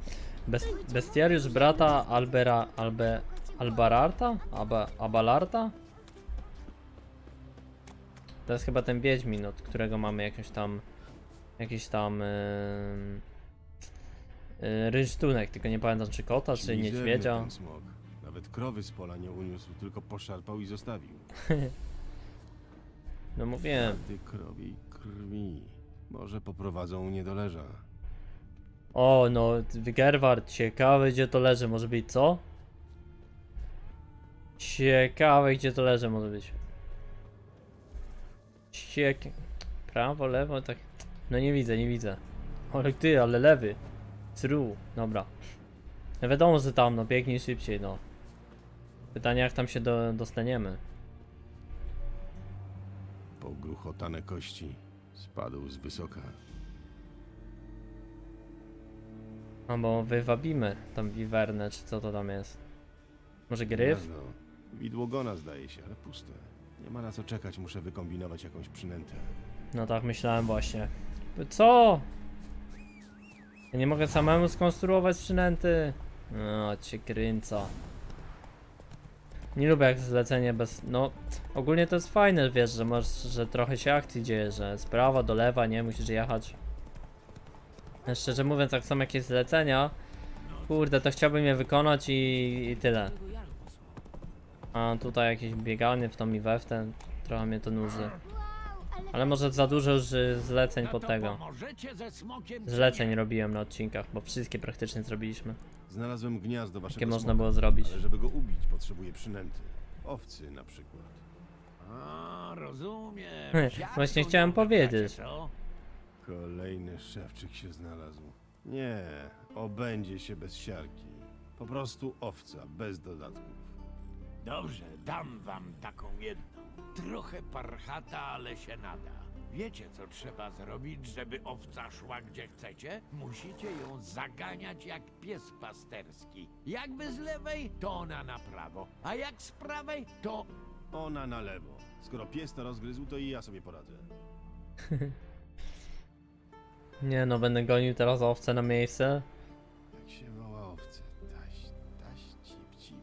Bes bestiariusz brata Albera... Albe... Albararta? Aba, Abalarta? To jest chyba ten Wiedźmin, od którego mamy jakąś tam... Jakiś tam... Yy, yy, rynsztunek, tylko nie pamiętam czy kota, czy niedźwiedzia. Nawet krowy z pola nie uniósł, tylko poszarpał i zostawił. No mówiłem. Ty krowi krwi. Może poprowadzą mnie do leża. O, no, Gerward, ciekawe gdzie to leży, może być co? Ciekawe gdzie to leży, może być. Ciek... Prawo, lewo, tak... No nie widzę, nie widzę. Ale ty, ale lewy. Zru, dobra. No wiadomo, że tam, no biegnij szybciej, no. Pytanie, jak tam się do, dostaniemy. Pogruchotane kości. Spadł z wysoka. Albo wywabimy tam wiwernę, czy co to tam jest. Może gryf? No, widłogona zdaje się, ale puste. Nie ma na co czekać, muszę wykombinować jakąś przynętę. No tak myślałem właśnie. Co? Ja nie mogę samemu skonstruować przynęty. No, cię kręca. Nie lubię jak zlecenie bez... No, ogólnie to jest fajne, wiesz, że masz, że trochę się akcji dzieje, że z prawa do lewa, nie? Musisz jechać. Ja Szczerze mówiąc, jak są jakieś zlecenia, kurde, to chciałbym je wykonać i, i tyle. A tutaj jakieś bieganie w tą i we w ten, trochę mnie to nuży. Ale może za dużo już y, zleceń No pod to tego. Zleceń robiłem na odcinkach, bo wszystkie praktycznie zrobiliśmy. Znalazłem gniazdo waszego Jakie można smoka, było zrobić. Ale żeby go ubić, potrzebuję przynęty. Owcy na przykład. A, rozumiem. Siarką właśnie chciałem powiedzieć. Kolejny szewczyk się znalazł. Nie, obędzie się bez siarki. Po prostu owca, bez dodatków. Dobrze, dam wam taką jedną. Trochę parchata, ale się nada. Wiecie, co trzeba zrobić, żeby owca szła gdzie chcecie? Musicie ją zaganiać jak pies pasterski. Jakby z lewej, to ona na prawo, a jak z prawej, to Ona na lewo. Skoro pies to rozgryzł, to i ja sobie poradzę. Nie no, będę gonił teraz owce na miejsce. Jak się woła owce? Taś, taś, cip, cip.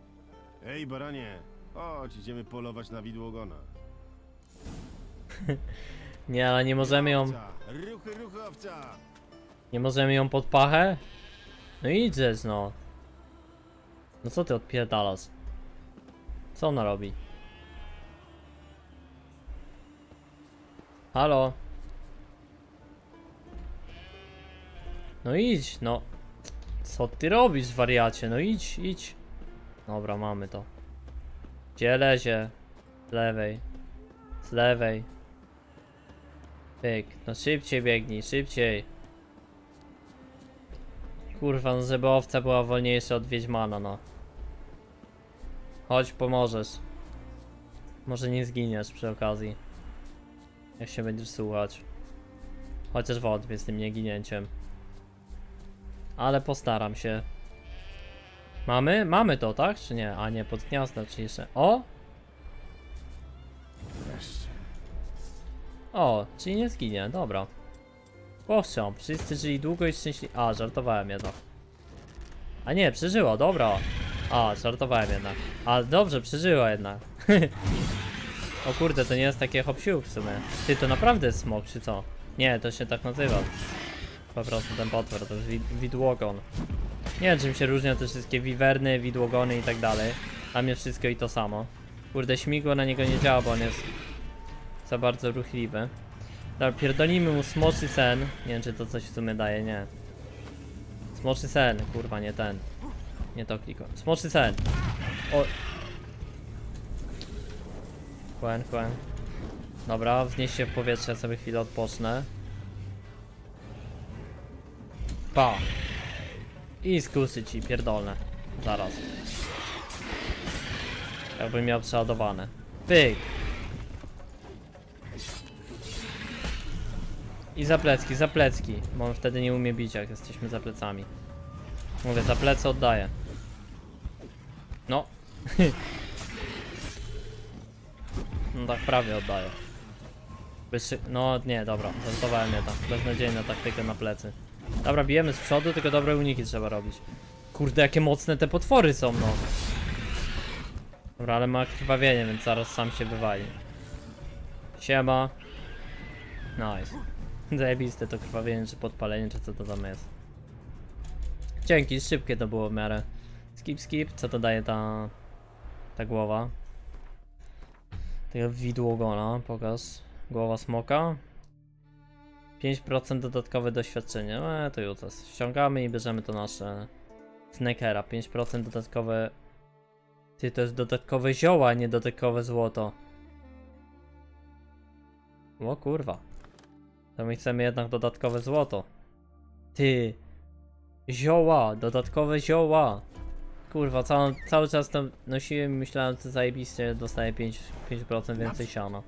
Ej, baranie! Chodź, idziemy polować na widłogona. Nie, ale nie możemy ją... Ruchy, ruchy, owca! Nie możemy ją pod pachę? No idziesz no. No co ty odpierdalasz? Co ona robi? Halo? No idź, no. Co ty robisz, wariacie? No idź, idź. Dobra, mamy to. Gdzie lezie? Z lewej. Z lewej. Pyk. No szybciej biegnij, szybciej. Kurwa, no żeby owca była wolniejsza od Wiedźmana, no. Chodź, pomożesz. Może nie zginiesz przy okazji. Jak się będziesz słuchać. Chociaż wątpię z tym nieginięciem. Ale postaram się. Mamy? Mamy to, tak? Czy nie? A nie, pod gniazdo, czy jeszcze... O! O, czyli nie zginie, dobra. Pochciał, wszyscy żyli długo i szczęśliwie. A, żartowałem jednak. A nie, przeżyła, dobra. A, żartowałem jednak. A, dobrze, przeżyła jednak. o kurde, to nie jest takie hop w sumie. Ty, to naprawdę smok, czy co? Nie, to się tak nazywa. Po prostu ten potwór, to jest wi widłogon. Nie wiem, czym się różnią te wszystkie wiwerny, widłogony i tak dalej. A mnie wszystko i to samo. Kurde, śmigło na niego nie działa, bo on jest za bardzo ruchliwy. Dobra, pierdolimy mu smoczy sen. Nie wiem, czy to coś w sumie daje, nie. Smoczy sen, kurwa, nie ten. Nie to kliko. Smoczy sen. O. Kłen, kłen. Dobra, wznieś się w powietrze, sobie chwilę odpocznę. Pa. I skusy ci, pierdolne. Zaraz. Jakbym miał przeładowane. Pyk. I za plecki, za plecki, bo on wtedy nie umie bić, jak jesteśmy za plecami. Mówię, za plecy oddaję. No. no tak prawie oddaję. No nie, dobra, żartowałem jednak. Beznadziejna taktyka na plecy. Dobra, bijemy z przodu, tylko dobre uniki trzeba robić. Kurde, jakie mocne te potwory są, no. Dobra, ale ma krwawienie, więc zaraz sam się wywali. Siema. Nice. Zajebiste to krwawienie, czy podpalenie, czy co to tam jest. Dzięki, szybkie to było w miarę. Skip, skip, co to daje ta... ta głowa? Tego widłogona, pokaż. Głowa smoka. 5% dodatkowe doświadczenie, eee, to już jest. Ściągamy i bierzemy to nasze Snakera, 5% dodatkowe... Ty, to jest dodatkowe zioła, nie dodatkowe złoto. O kurwa. To my chcemy jednak dodatkowe złoto. Ty. Zioła, dodatkowe zioła. Kurwa, cały, cały czas to nosiłem i myślałem, że zajebiście dostaję 5%, 5% więcej siana.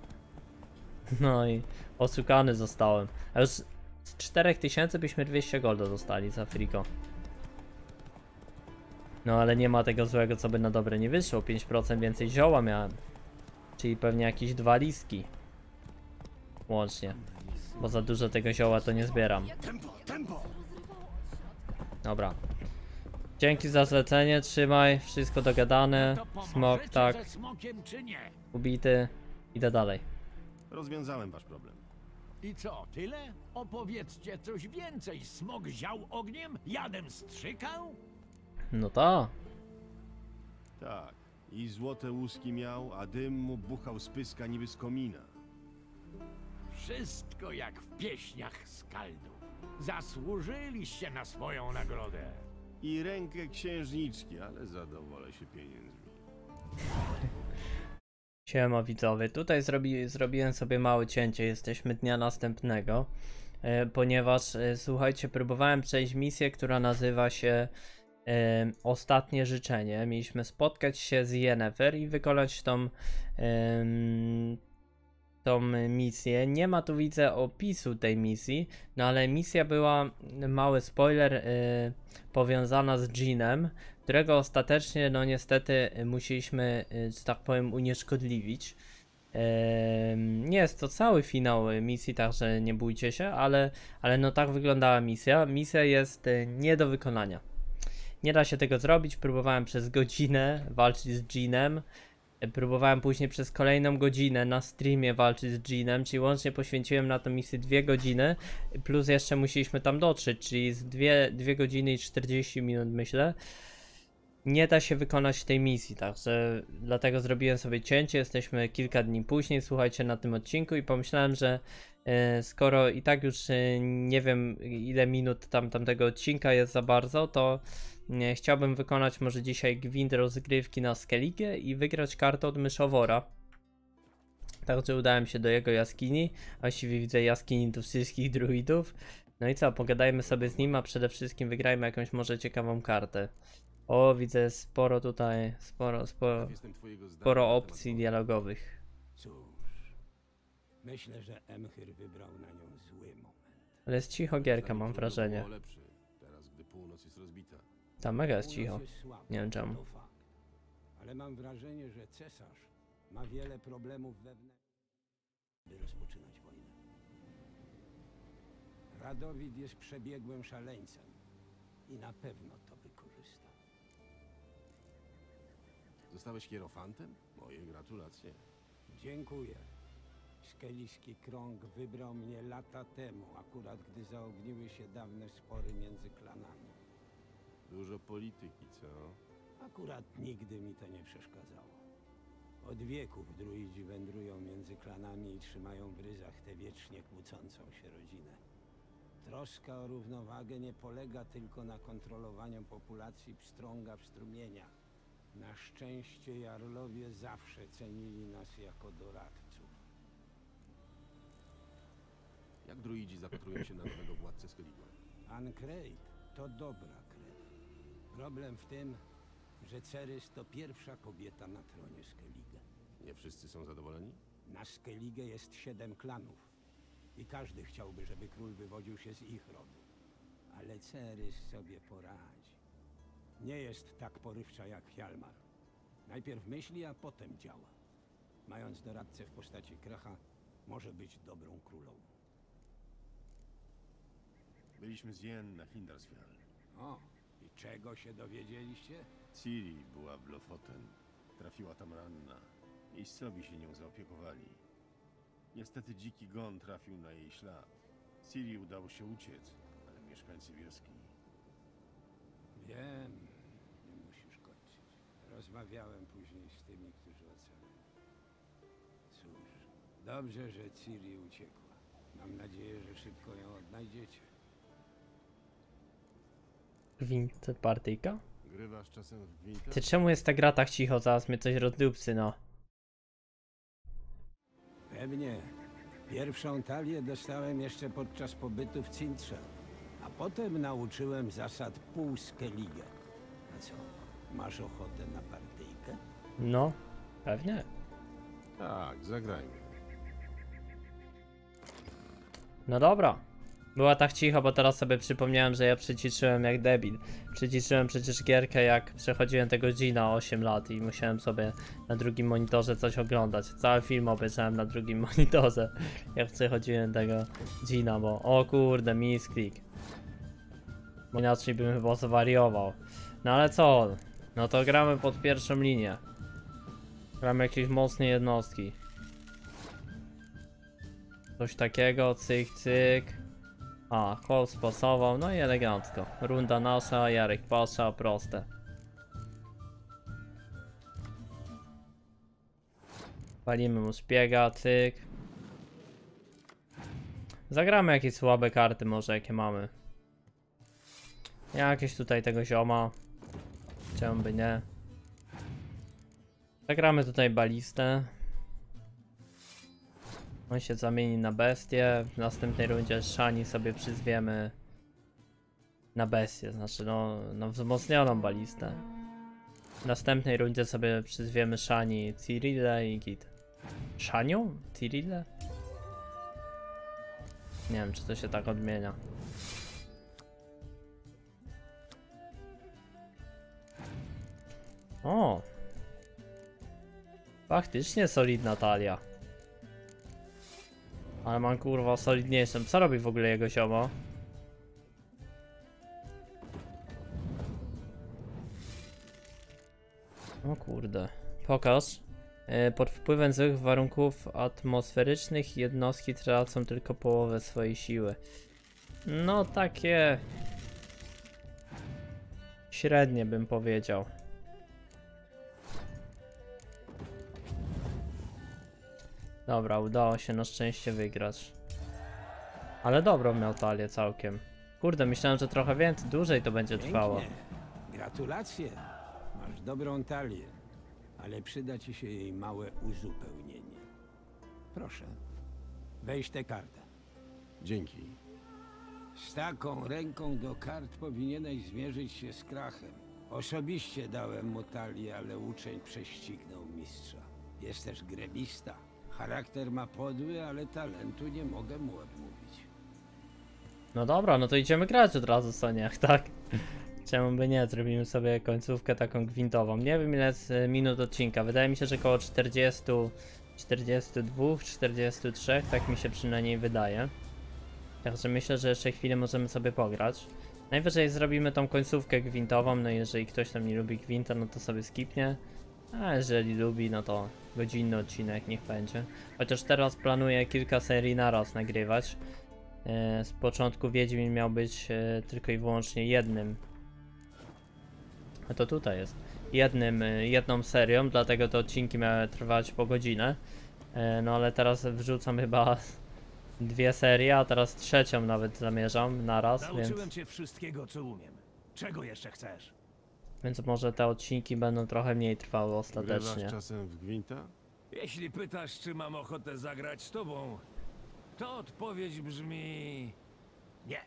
No i oszukany zostałem. A już z 4000 byśmy 200 golda dostali za friko. No ale nie ma tego złego, co by na dobre nie wyszło. 5% więcej zioła miałem. Czyli pewnie jakieś dwa liski. Łącznie. Bo za dużo tego zioła to nie zbieram. Dobra. Dzięki za zlecenie, trzymaj, wszystko dogadane. Smok, tak, ubity. Idę dalej. Rozwiązałem wasz problem. I co, tyle? Opowiedzcie coś więcej. Smok ział ogniem? Jadem strzykał? No to. Tak. I złote łuski miał, a dym mu buchał z pyska niby z komina. Wszystko jak w pieśniach skaldów. Zasłużyliście na swoją nagrodę. I rękę księżniczki, ale zadowolę się pieniędzmi. Siema widzowie, tutaj zrobi, zrobiłem sobie małe cięcie, jesteśmy dnia następnego, e, ponieważ e, słuchajcie, próbowałem przejść misję, która nazywa się e, Ostatnie Życzenie. Mieliśmy spotkać się z Yennefer i wykonać tą, em, tą misję. Nie ma tu widzę opisu tej misji, no ale misja była, mały spoiler, e, powiązana z Jeanem, którego ostatecznie, no niestety, y, musieliśmy, y, że tak powiem, unieszkodliwić. Nie jest to cały finał y, misji, także nie bójcie się, ale, ale no tak wyglądała misja. Misja jest nie do wykonania. Nie da się tego zrobić. Próbowałem przez godzinę walczyć z Jeanem. Y, Próbowałem później przez kolejną godzinę na streamie walczyć z Jeanem, czyli łącznie poświęciłem na tę misję dwie godziny, plus jeszcze musieliśmy tam dotrzeć, czyli z dwie, dwie godziny i 40 minut myślę nie da się wykonać tej misji, także dlatego zrobiłem sobie cięcie. Jesteśmy kilka dni później, słuchajcie, na tym odcinku i pomyślałem, że e, skoro i tak już e, nie wiem ile minut tam tamtego odcinka jest za bardzo, to e, chciałbym wykonać może dzisiaj gwint rozgrywki na Skellige i wygrać kartę od myszowora. Także udałem się do jego jaskini, właściwie widzę jaskini do wszystkich druidów. No i co, pogadajmy sobie z nim, a przede wszystkim wygrajmy jakąś może ciekawą kartę. O, widzę sporo tutaj, sporo, sporo, Jestem twojego zdania sporo temat opcji dialogowych. Cóż, myślę, że Emhyr wybrał na nią zły moment. Ale jest cicho gierka, mam Trudno wrażenie. było lepszy, teraz gdy północ jest rozbita. Ta mega jest cicho. Nie wiem czemu. To fakt. Ale mam wrażenie, że cesarz ma wiele problemów wewnętrznych, by rozpoczynać wojnę. Radowid jest przebiegłym szaleńcem i na pewno to Zostałeś hierofantem? Moje gratulacje. Dziękuję. Skeliski krąg wybrał mnie lata temu, akurat gdy zaogniły się dawne spory między klanami. Dużo polityki, co? Akurat nigdy mi to nie przeszkadzało. Od wieków druidzi wędrują między klanami i trzymają w ryzach tę wiecznie kłócącą się rodzinę. Troska o równowagę nie polega tylko na kontrolowaniu populacji pstrąga w strumieniach. Na szczęście jarlowie zawsze cenili nas jako doradców. Jak druidzi zapatrują się na nowego władcę Skellige? Ancrate to dobra krew. Problem w tym, że Cerys to pierwsza kobieta na tronie Skellige. Nie wszyscy są zadowoleni? Na Skellige jest siedem klanów i każdy chciałby, żeby król wywodził się z ich rodu. Ale Cerys sobie poradzi. Nie jest tak porywcza jak Hjalmar. Najpierw myśli, a potem działa. Mając doradcę w postaci Kracha, może być dobrą królową. Byliśmy z Jen na Hindarsfjall. O, i czego się dowiedzieliście? Ciri była w Lofoten. Trafiła tam ranna. Miejscowi się nią zaopiekowali. Niestety dziki gon trafił na jej ślad. Ciri udało się uciec, ale mieszkańcy wioski... Wiem. Rozmawiałem później z tymi, którzy ocaleli. Cóż, dobrze, że Ciri uciekła. Mam nadzieję, że szybko ją odnajdziecie. Gwint partyjka? Grywasz czasem w gwintę? Ty czemu jest ta gra tak cicho? Zaraz mnie coś rozdupcy, no. Pewnie. Pierwszą talię dostałem jeszcze podczas pobytu w Cintrze, a potem nauczyłem zasad półskeligę. A co, masz ochotę na partyjkę? No, pewnie. Tak, zagrajmy. No dobra. Była tak cicho, bo teraz sobie przypomniałem, że ja przyciszyłem jak debil. Przyciszyłem przecież gierkę jak przechodziłem tego Gina 8 lat i musiałem sobie na drugim monitorze coś oglądać. Cały film obejrzałem na drugim monitorze, jak przechodziłem tego Gina, bo o kurde, misklik. Bo inaczej bym chyba zwariował. No ale co? No to gramy pod pierwszą linię. Gramy jakieś mocne jednostki. Coś takiego, cyk, cyk. A, kol spasował, no i elegancko. Runda nasza, Jarek Pasza, proste. Palimy mu szpiega, cyk. Zagramy jakieś słabe karty może, jakie mamy. Jakieś tutaj tego zioma. Czemu by nie? Zagramy tutaj balistę. On się zamieni na bestię. W następnej rundzie Shani sobie przyzwiemy na bestię, znaczy no, no wzmocnioną balistę. W następnej rundzie sobie przyzwiemy Shani Cyrille i Git. Shanią? Cyrille? Nie wiem, czy to się tak odmienia. O! Faktycznie solidna talia. Ale mam kurwa solidniejszą. Co robi w ogóle jego ziomo? O kurde. Pokaż. E, Pod wpływem złych warunków atmosferycznych jednostki tracą tylko połowę swojej siły. No takie... Średnie bym powiedział. Dobra, udało się na szczęście wygrać. Ale dobrą miał talię całkiem. Kurde, myślałem, że trochę więcej, dłużej to będzie trwało. Pięknie. Gratulacje. Masz dobrą talię, ale przyda ci się jej małe uzupełnienie. Proszę, weź tę kartę. Dzięki. Z taką ręką do kart powinieneś zmierzyć się z krachem. Osobiście dałem mu talię, ale uczeń prześcignął mistrza. Jest też grebista. Charakter ma podły, ale talentu nie mogę mu odmówić. No dobra, no to idziemy grać od razu, Soniach, tak? Czemu by nie? Zrobimy sobie końcówkę taką gwintową. Nie wiem ile jest e, minut odcinka. Wydaje mi się, że około 40, 42, 43, tak mi się przynajmniej wydaje. Także myślę, że jeszcze chwilę możemy sobie pograć. Najwyżej zrobimy tą końcówkę gwintową, no jeżeli ktoś tam nie lubi gwinta, no to sobie skipnie. A jeżeli lubi, no to godzinny odcinek niech będzie. Chociaż teraz planuję kilka serii naraz nagrywać. E, Z początku Wiedźmin miał być e, tylko i wyłącznie jednym. A to tutaj jest. Jednym, e, jedną serią, dlatego te odcinki miały trwać po godzinę. No ale teraz wrzucam chyba dwie serie, a teraz trzecią nawet zamierzam naraz, więc, Nauczyłem cię wszystkiego, co umiem. Czego jeszcze chcesz? Więc może te odcinki będą trochę mniej trwały ostatecznie. Grywasz czasem w gwinta? Jeśli pytasz, czy mam ochotę zagrać z tobą, to odpowiedź brzmi... Nie.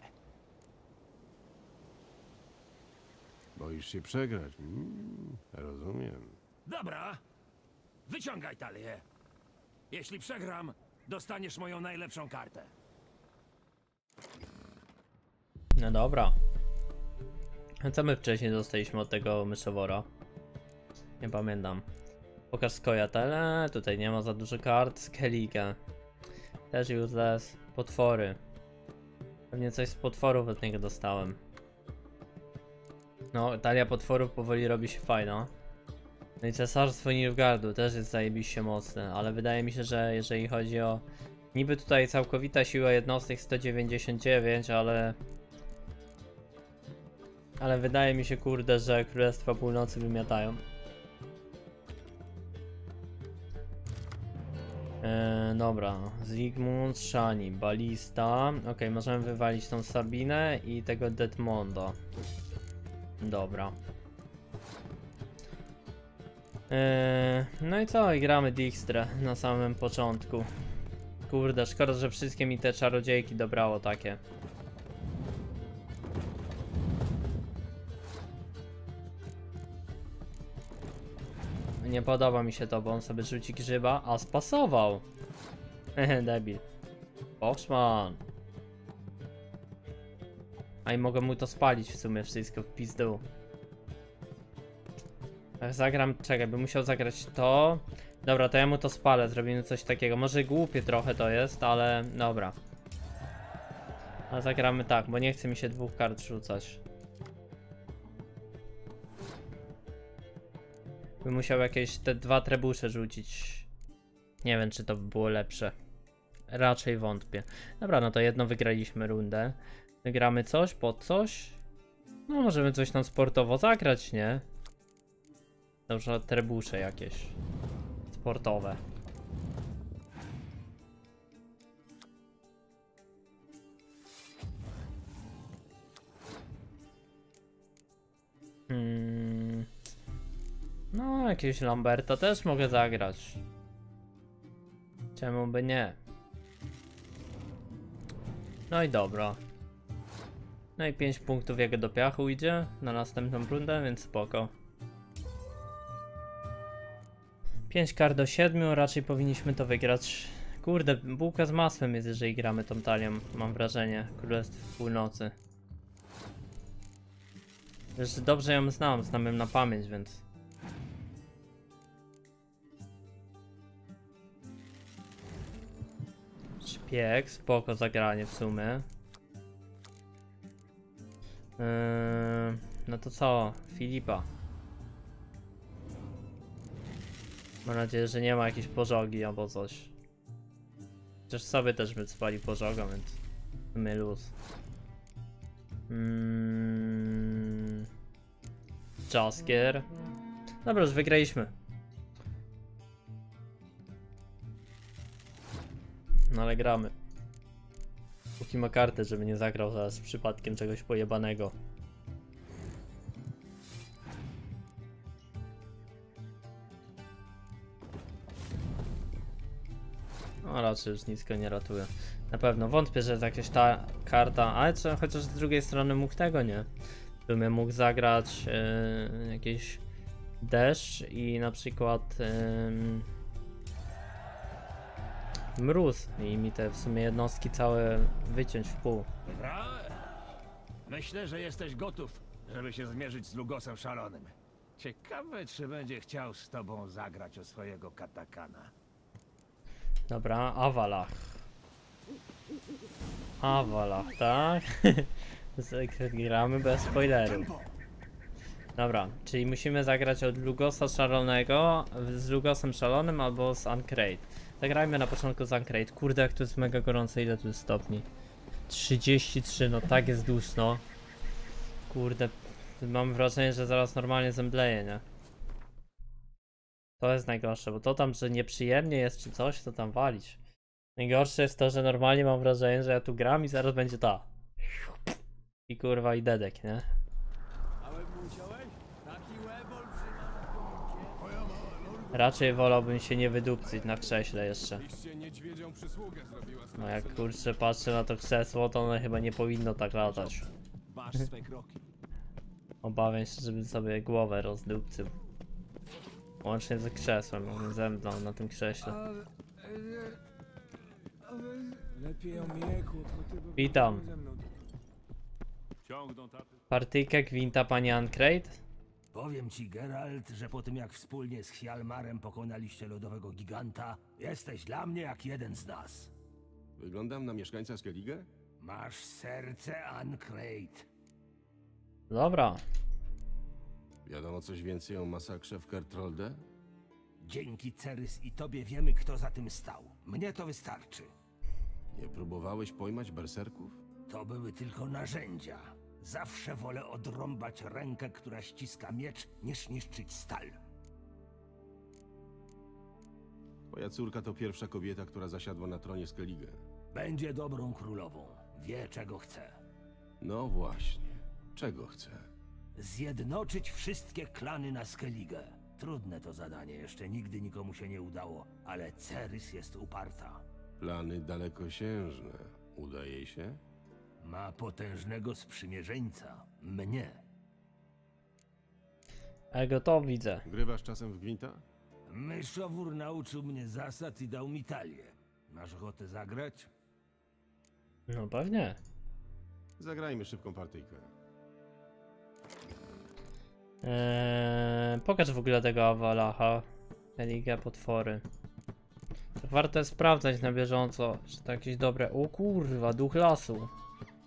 Boisz się przegrać? Mm, rozumiem. Dobra. Wyciągaj talię. Jeśli przegram, dostaniesz moją najlepszą kartę. No dobra. Co my wcześniej dostaliśmy od tego myszowora? Nie pamiętam. Pokaż Skojatele, tutaj nie ma za dużo kart. Skellige. Też useless. Potwory. Pewnie coś z potworów od niego dostałem. No, talia potworów powoli robi się fajna. No i cesarstwo Nilfgaardu też jest zajebiście mocne, ale wydaje mi się, że jeżeli chodzi o... Niby tutaj całkowita siła jednostek 199, ale ale wydaje mi się, kurde, że Królestwa Północy wymiatają. Eee, dobra, Zygmunt, Shani, Balista. Ok, możemy wywalić tą Sabinę i tego Detmonda. Dobra. Eee, no i co? I gramy Dijkstrę na samym początku. Kurde, szkoda, że wszystkie mi te czarodziejki dobrało takie. Nie podoba mi się to, bo on sobie rzuci grzyba, a spasował. Debil. Boxman. A i mogę mu to spalić w sumie wszystko w pizdu. Jak zagram, czekaj, bym musiał zagrać to. Dobra, to ja mu to spalę, zrobimy coś takiego. Może głupie trochę to jest, ale dobra. A zagramy tak, bo nie chce mi się dwóch kart rzucać. Bym musiał jakieś te dwa trebusze rzucić. Nie wiem, czy to by było lepsze. Raczej wątpię. Dobra, no to jedno wygraliśmy rundę. Wygramy coś pod coś. No, możemy coś tam sportowo zagrać, nie? Dobrze, trebusze jakieś. Sportowe. Hmm. No, jakiegoś Lamberta też mogę zagrać. Czemu by nie? No i dobra. No i 5 punktów jego do piachu idzie na następną rundę, więc spoko. 5 kart do 7, raczej powinniśmy to wygrać. Kurde, bułka z masłem jest, jeżeli gramy tą talią, mam wrażenie. Królestw Północy. Zresztą dobrze ją znam, znam ją na pamięć, więc... Szpieg, spoko zagranie w sumie. Yy, no to co? Filipa. Mam nadzieję, że nie ma jakiejś pożogi albo coś. Chociaż sobie też by spali pożogą, więc sumie luz. Mm. Dobra, już wygraliśmy. No ale gramy. Póki ma kartę, żeby nie zagrał zaraz przypadkiem czegoś pojebanego. No raczej już nic go nie ratuje. Na pewno wątpię, że jest jakaś ta karta, ale co, chociaż z drugiej strony mógł tego nie. Bym mógł zagrać yy, jakiś deszcz i na przykład yy, mróz i mi te w sumie jednostki całe wyciąć w pół. Myślę, że jesteś gotów, żeby się zmierzyć z Lugosem Szalonym. Ciekawe, czy będzie chciał z tobą zagrać o swojego katakana. Dobra, Awalach. Awalach, tak? Gramy bez spoilerów. Dobra, czyli musimy zagrać od Lugosa Szalonego z Lugosem Szalonym albo z Uncrate. Zagrajmy na początku z Uncrate. Kurde, jak to jest mega gorące, ile tu jest stopni? 33, no tak jest duszno. Kurde, mam wrażenie, że zaraz normalnie zemdleję, nie? To jest najgorsze, bo to tam, że nieprzyjemnie jest czy coś, to tam walić. Najgorsze jest to, że normalnie mam wrażenie, że ja tu gram i zaraz będzie ta. I kurwa i dedek, nie? Raczej wolałbym się nie wydupcyć na krześle jeszcze. No jak kurczę patrzę na to krzesło, to ono chyba nie powinno tak latać. Obawiam się, żeby sobie głowę rozdupcył. Łącznie ze krzesłem, on zemdlał na tym krześle. Witam. Partyjkę gwinta pani Uncrate? Powiem ci, Geralt, że po tym jak wspólnie z Hjalmarem pokonaliście lodowego giganta, jesteś dla mnie jak jeden z nas. Wyglądam na mieszkańca Skellige? Masz serce Uncrate. Dobra. Wiadomo coś więcej o masakrze w Kertrolde? Dzięki Cerys i tobie wiemy, kto za tym stał. Mnie to wystarczy. Nie próbowałeś pojmać berserków? To były tylko narzędzia. Zawsze wolę odrąbać rękę, która ściska miecz, niż niszczyć stal. Twoja córka to pierwsza kobieta, która zasiadła na tronie Skellige. Będzie dobrą królową. Wie, czego chce. No właśnie. Czego chce? Zjednoczyć wszystkie klany na Skellige. Trudne to zadanie, jeszcze nigdy nikomu się nie udało, ale Cerys jest uparta. Plany dalekosiężne. Uda jej się? Ma potężnego sprzymierzeńca. Mnie. Ego to widzę. Grywasz czasem w gwinta? Myszowór nauczył mnie zasad i dał mi talię. Masz ochotę zagrać? No pewnie. Zagrajmy szybką partyjkę. Eee, pokaż w ogóle tego Awalacha. Religia potwory. To warto sprawdzać na bieżąco, czy to jakieś dobre. O kurwa, duch lasu.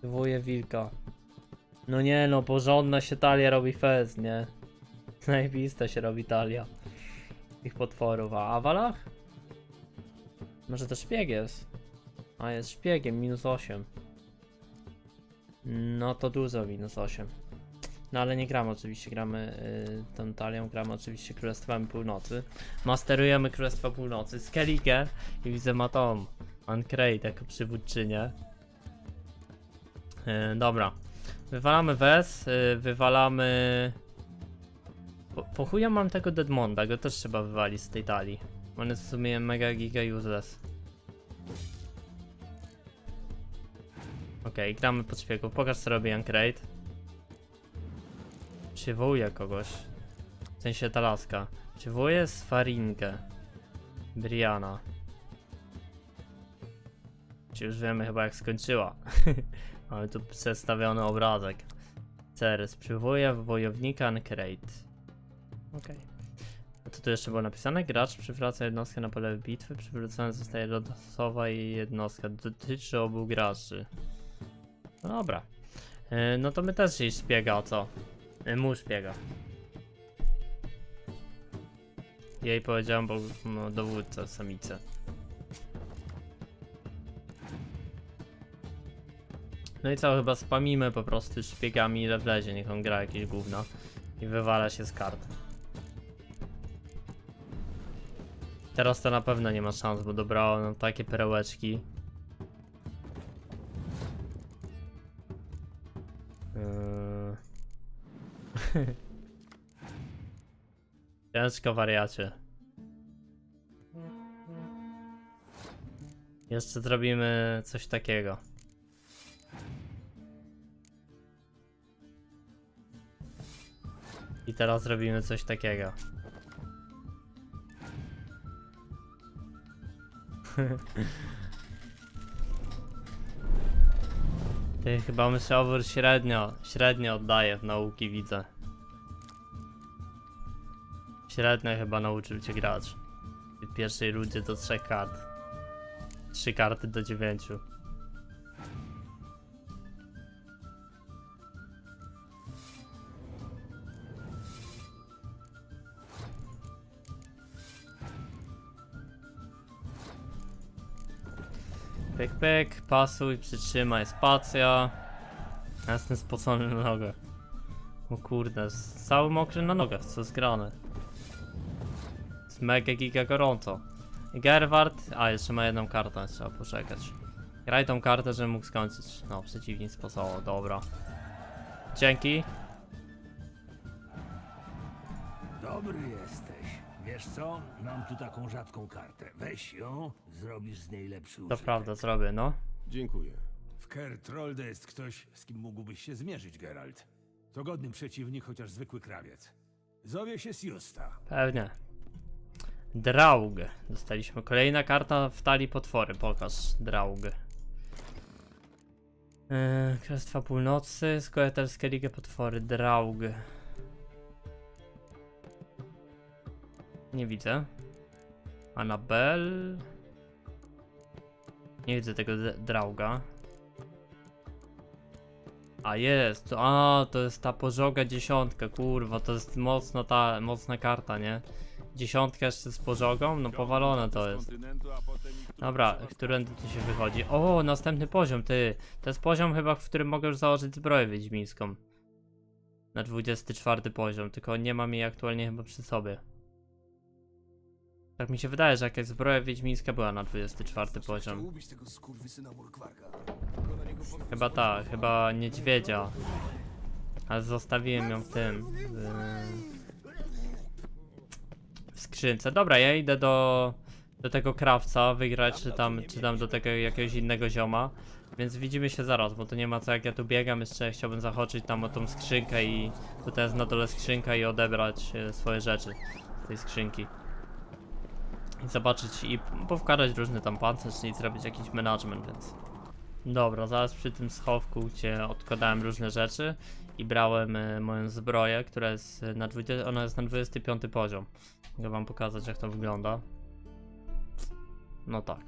Wywołuje wilka. No nie no, porządna się talia robi fez, nie? Zajebista się robi talia. Tych potworów. A Awalach? Może to szpieg jest? A jest szpiegiem, minus 8. No to dużo, minus 8. No ale nie gramy oczywiście, gramy y, tą talią, gramy oczywiście Królestwami Północy. Masterujemy Królestwa Północy. Skellige i widzę ma tą Ancrate jako przywódczynię. Y, dobra. Wywalamy Wes, y, wywalamy... Po, po mam tego Deadmonda, go też trzeba wywalić z tej talii. On jest w sumie mega giga useless. Okej, gramy pod szpiegów. Pokaż co robi Ancrate. Przywołuje kogoś. W sensie ta laska. Przywołuje Sfaringę. Briana. Czy już wiemy chyba jak skończyła. Mamy tu przedstawiony obrazek. Ceres przywołuje wojownika Ancrate. Okej. A co tu jeszcze było napisane? Gracz przywraca jednostkę na pole bitwy. Przywrócona zostaje losowa i jednostka. Dotyczy obu graczy. No dobra. Yy, no to my też jej szpiega, co? Yy, Mu szpiega. Jej powiedziałem, bo no, dowódca samice. No i co, chyba spamimy po prostu szpiegami ile wlezie, niech on gra jakieś gówno i wywala się z kart. Teraz to na pewno nie ma szans, bo dobrało nam takie perełeczki. Yy. Ciężko wariacie. Jeszcze zrobimy coś takiego. I teraz zrobimy coś takiego. Ty chyba myszowór średnio, średnio oddaje w nauki widzę. Średnio chyba nauczył cię grać. W pierwszej rundzie do trzech kart. Trzy karty do dziewięciu. Pyk, pyk, pasuj, przytrzymaj, spacja. Ja jestem spocony na nogach. O kurde, cały mokry na nogach, co zgrane. Jest mega giga gorąco. Gerwart, a jeszcze ma jedną kartę, trzeba poczekać. Graj tą kartę, żebym mógł skończyć. No, przeciwnik sposobo, dobra. Dzięki. Dobry jesteś. Wiesz co? Mam tu taką rzadką kartę. Weź ją, zrobisz z niej lepszy To użytek. prawda, zrobię, no. Dziękuję. W Kertrolde jest ktoś, z kim mógłbyś się zmierzyć, Geralt. To godny przeciwnik, chociaż zwykły krawiec. Zowie się Sjusta. Pewnie. Draug. Dostaliśmy kolejna karta w talii potwory. Pokaż. Draug. Yy, Królestwa Północy. Skojaterskie Ligę Potwory. Draug. Nie widzę. Anabel. Nie widzę tego Drauga. A jest, a to jest ta pożoga dziesiątka, kurwa, to jest mocna ta, mocna karta, nie? Dziesiątka jeszcze z pożogą, no powalone to jest. Dobra, którędy tu się wychodzi? O, następny poziom, ty. To jest poziom chyba, w którym mogę już założyć zbroję wiedźmińską. Na 24 poziom, tylko nie mam jej aktualnie chyba przy sobie. Tak mi się wydaje, że jakaś zbroja wiedźmińska była na 24 poziom. Chyba tak, chyba niedźwiedzia. Ale zostawiłem ją w tym. W, skrzynce. Dobra, ja idę do, do tego krawca wygrać, czy tam, czy tam do tego jakiegoś innego zioma. Więc widzimy się zaraz, bo to nie ma co jak ja tu biegam, jeszcze chciałbym zahaczyć tam o tą skrzynkę i tutaj jest na dole skrzynka i odebrać e, swoje rzeczy z tej skrzynki. I zobaczyć i powkładać różne tam pancerz i zrobić jakiś management, więc... Dobra, zaraz przy tym schowku, gdzie odkładałem różne rzeczy i brałem e, moją zbroję, która jest e, na 20, ona jest na 25 poziom. Mogę wam pokazać jak to wygląda. No tak.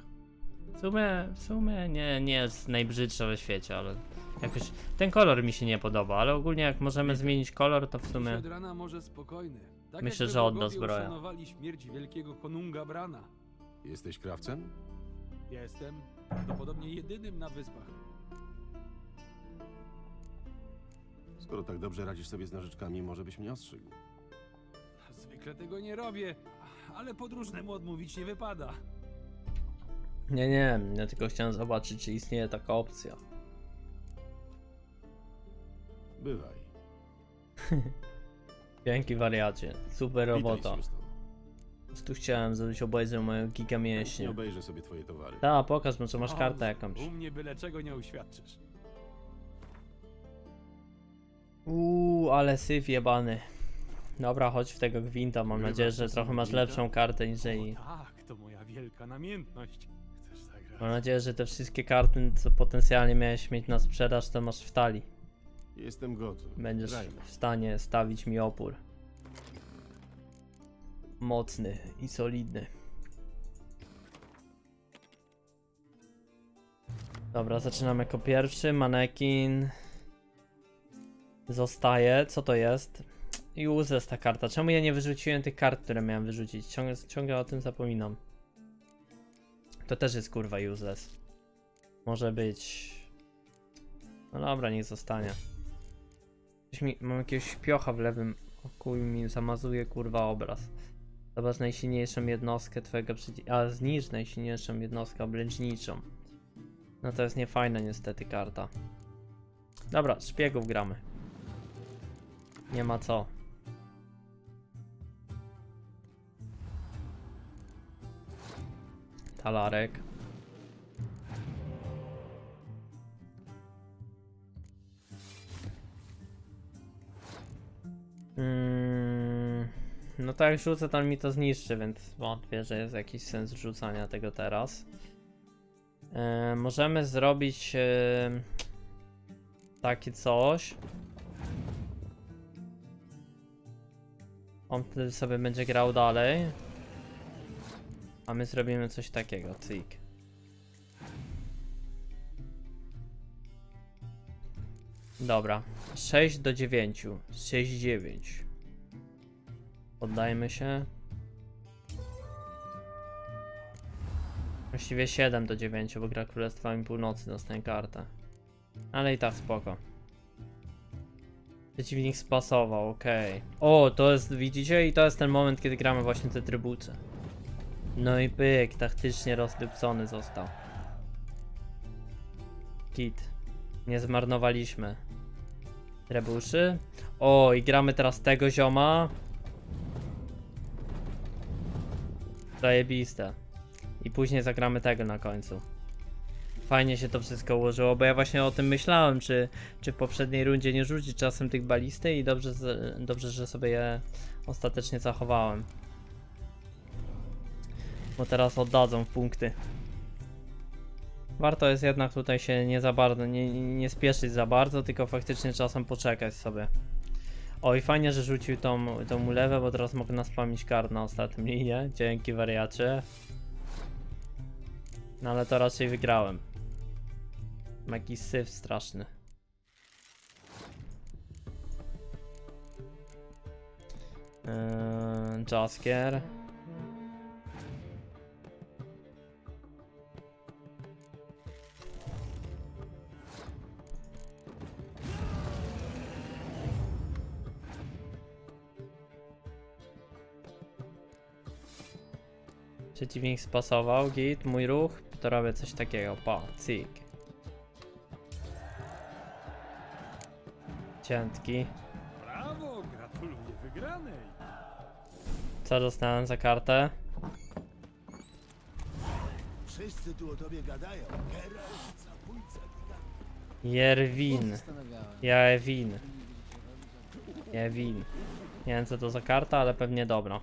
W sumie, w sumie nie, nie jest najbrzydsza we świecie, ale jakoś ten kolor mi się nie podoba, ale ogólnie jak możemy zmienić kolor, to w sumie. Tak Myślę, że odda zbroję. uszanowali śmierć wielkiego konunga Brana. Jesteś krawcem? Jestem prawdopodobnie jedynym na wyspach. Skoro tak dobrze radzisz sobie z nożyczkami, może byś mnie ostrzygł. Zwykle tego nie robię, ale podróżnemu odmówić nie wypada. Nie, nie, ja tylko chciałem zobaczyć, czy istnieje taka opcja. Bywaj. Dzięki wariacie, super robota. Witaj, prostu chciałem, żebyś obejrzał moją giga Nie mięśnie. obejrzę sobie twoje towary. Ta, pokaż, może masz O, kartę jakąś. U mnie byle czego nie uświadczysz. Uuu, ale syf jebany. Dobra, chodź w tego gwinta, mam nadzieję, że trochę masz lepszą kartę niż jej. Tak, to moja wielka namiętność. Chcesz zagrać? Mam nadzieję, że te wszystkie karty, co potencjalnie miałeś mieć na sprzedaż, to masz w talii. Jestem gotów. Będziesz Grajmy. w stanie stawić mi opór. Mocny i solidny. Dobra, zaczynamy jako pierwszy. Manekin. Zostaje. Co to jest? I useless ta karta. Czemu ja nie wyrzuciłem tych kart, które miałem wyrzucić? Ciągle, ciągle o tym zapominam. To też jest kurwa useless. Może być. No dobra, niech zostanie. Mi, mam jakiegoś piocha w lewym oku i mi zamazuje kurwa obraz. Zobacz najsilniejszą jednostkę twojego przeciwnika. A zniszcz najsilniejszą jednostkę obręczniczą. No to jest niefajna niestety karta. Dobra, szpiegów gramy. Nie ma co. Talarek. Mm, no tak, rzucę, to mi to zniszczy, więc wątpię, że jest jakiś sens rzucania tego teraz. E, możemy zrobić e, takie coś. On wtedy sobie będzie grał dalej. A my zrobimy coś takiego, cyk. Dobra, 6 do 9, 6 9. Poddajmy się. Właściwie 7 do 9, bo gra Królestwami Północy dostaje kartę. Ale i tak spoko. Przeciwnik spasował, okej. O, to jest, widzicie? I to jest ten moment, kiedy gramy właśnie te trybuty. No i pyk, taktycznie rozdupcony został. Kit. Nie zmarnowaliśmy. Trebuszy. O, i gramy teraz tego zioma. Zajebiste. I później zagramy tego na końcu. Fajnie się to wszystko ułożyło, bo ja właśnie o tym myślałem, czy, czy w poprzedniej rundzie nie rzucić czasem tych balisty i dobrze, dobrze, że sobie je ostatecznie zachowałem. Bo teraz oddadzą punkty. Warto jest jednak tutaj się nie za bardzo, nie, nie- spieszyć za bardzo, tylko faktycznie czasem poczekać sobie. O i fajnie, że rzucił tą, tą ulewę, bo teraz mogę naspamić kart na ostatnim linie. Dzięki wariacie. No ale to raczej wygrałem. Mam Jakiś syf straszny. Yy, Jaskier. Przeciwnik spasował, git, mój ruch, to robię coś takiego, pa, cyk. Ciętki. Brawo, gratuluję wygranej. Co dostałem za kartę? Wszyscy tu o tobie gadają. Geralt, zabójca. Jerwin. Jaewin. Jaewin. Nie wiem co to za karta, ale pewnie dobra.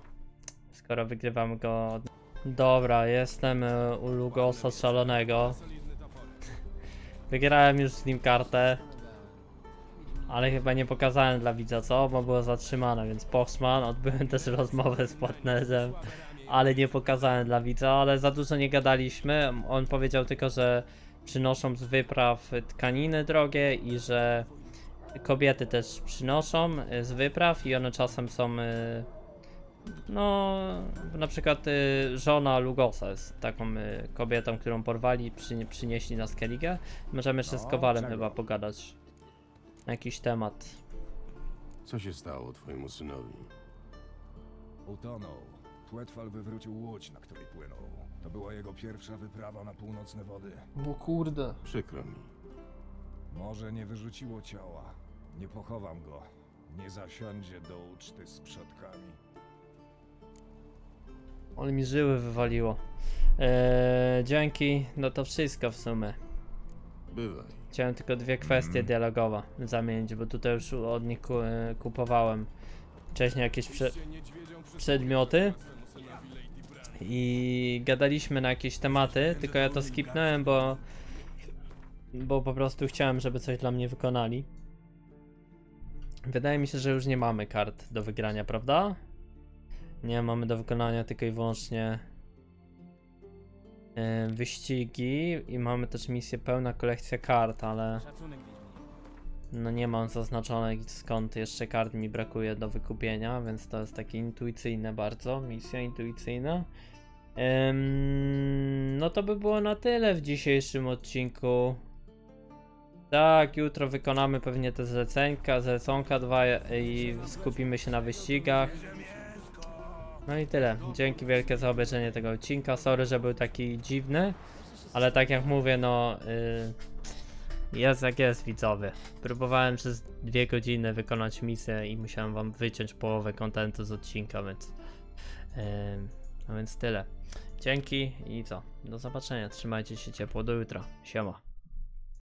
Skoro wygrywamy go Dobra, jestem e, u Lugosa szalonego. Wygrałem już z nim kartę. Ale chyba nie pokazałem dla widza co, bo było zatrzymane, więc Postman, odbyłem też rozmowę z partnerem, ale nie pokazałem dla widza, ale za dużo nie gadaliśmy. On powiedział tylko, że przynoszą z wypraw tkaniny drogie i że kobiety też przynoszą y, z wypraw i one czasem są y, no na przykład y, żona Lugosa jest taką y, kobietą, którą porwali przynie, przynieśli na Skellige. Możemy jeszcze z Kowalem czego? chyba pogadać na jakiś temat. Co się stało twojemu synowi? Utonął. Płetwal wywrócił łódź, na której płynął. To była jego pierwsza wyprawa na północne wody. Bo kurde. Przykro mi. Może nie wyrzuciło ciała. Nie pochowam go. Nie zasiądzie do uczty z przodkami. Ale mi żyły wywaliło. Eee, dzięki, no to wszystko w sumie. Bywaj. Chciałem tylko dwie kwestie dialogowe zamienić, bo tutaj już od nich ku, kupowałem wcześniej jakieś prze, przedmioty i gadaliśmy na jakieś tematy, tylko ja to skipnąłem, bo bo po prostu chciałem, żeby coś dla mnie wykonali. Wydaje mi się, że już nie mamy kart do wygrania, prawda? Nie, mamy do wykonania tylko i wyłącznie e, wyścigi i mamy też misję pełna kolekcja kart, ale no nie mam zaznaczonych skąd jeszcze kart mi brakuje do wykupienia, więc to jest takie intuicyjne bardzo, misja intuicyjna. No to by było na tyle w dzisiejszym odcinku. Tak, jutro wykonamy pewnie te zlecenka, zleconka dwa i skupimy się na wyścigach. No i tyle. Dzięki wielkie za obejrzenie tego odcinka. Sorry, że był taki dziwny, ale tak jak mówię, no yy, jest jak jest widzowie. Próbowałem przez dwie godziny wykonać misję i musiałem wam wyciąć połowę kontentu z odcinka, więc yy, no więc tyle. Dzięki i co? Do zobaczenia. Trzymajcie się ciepło. Do jutra. Siema.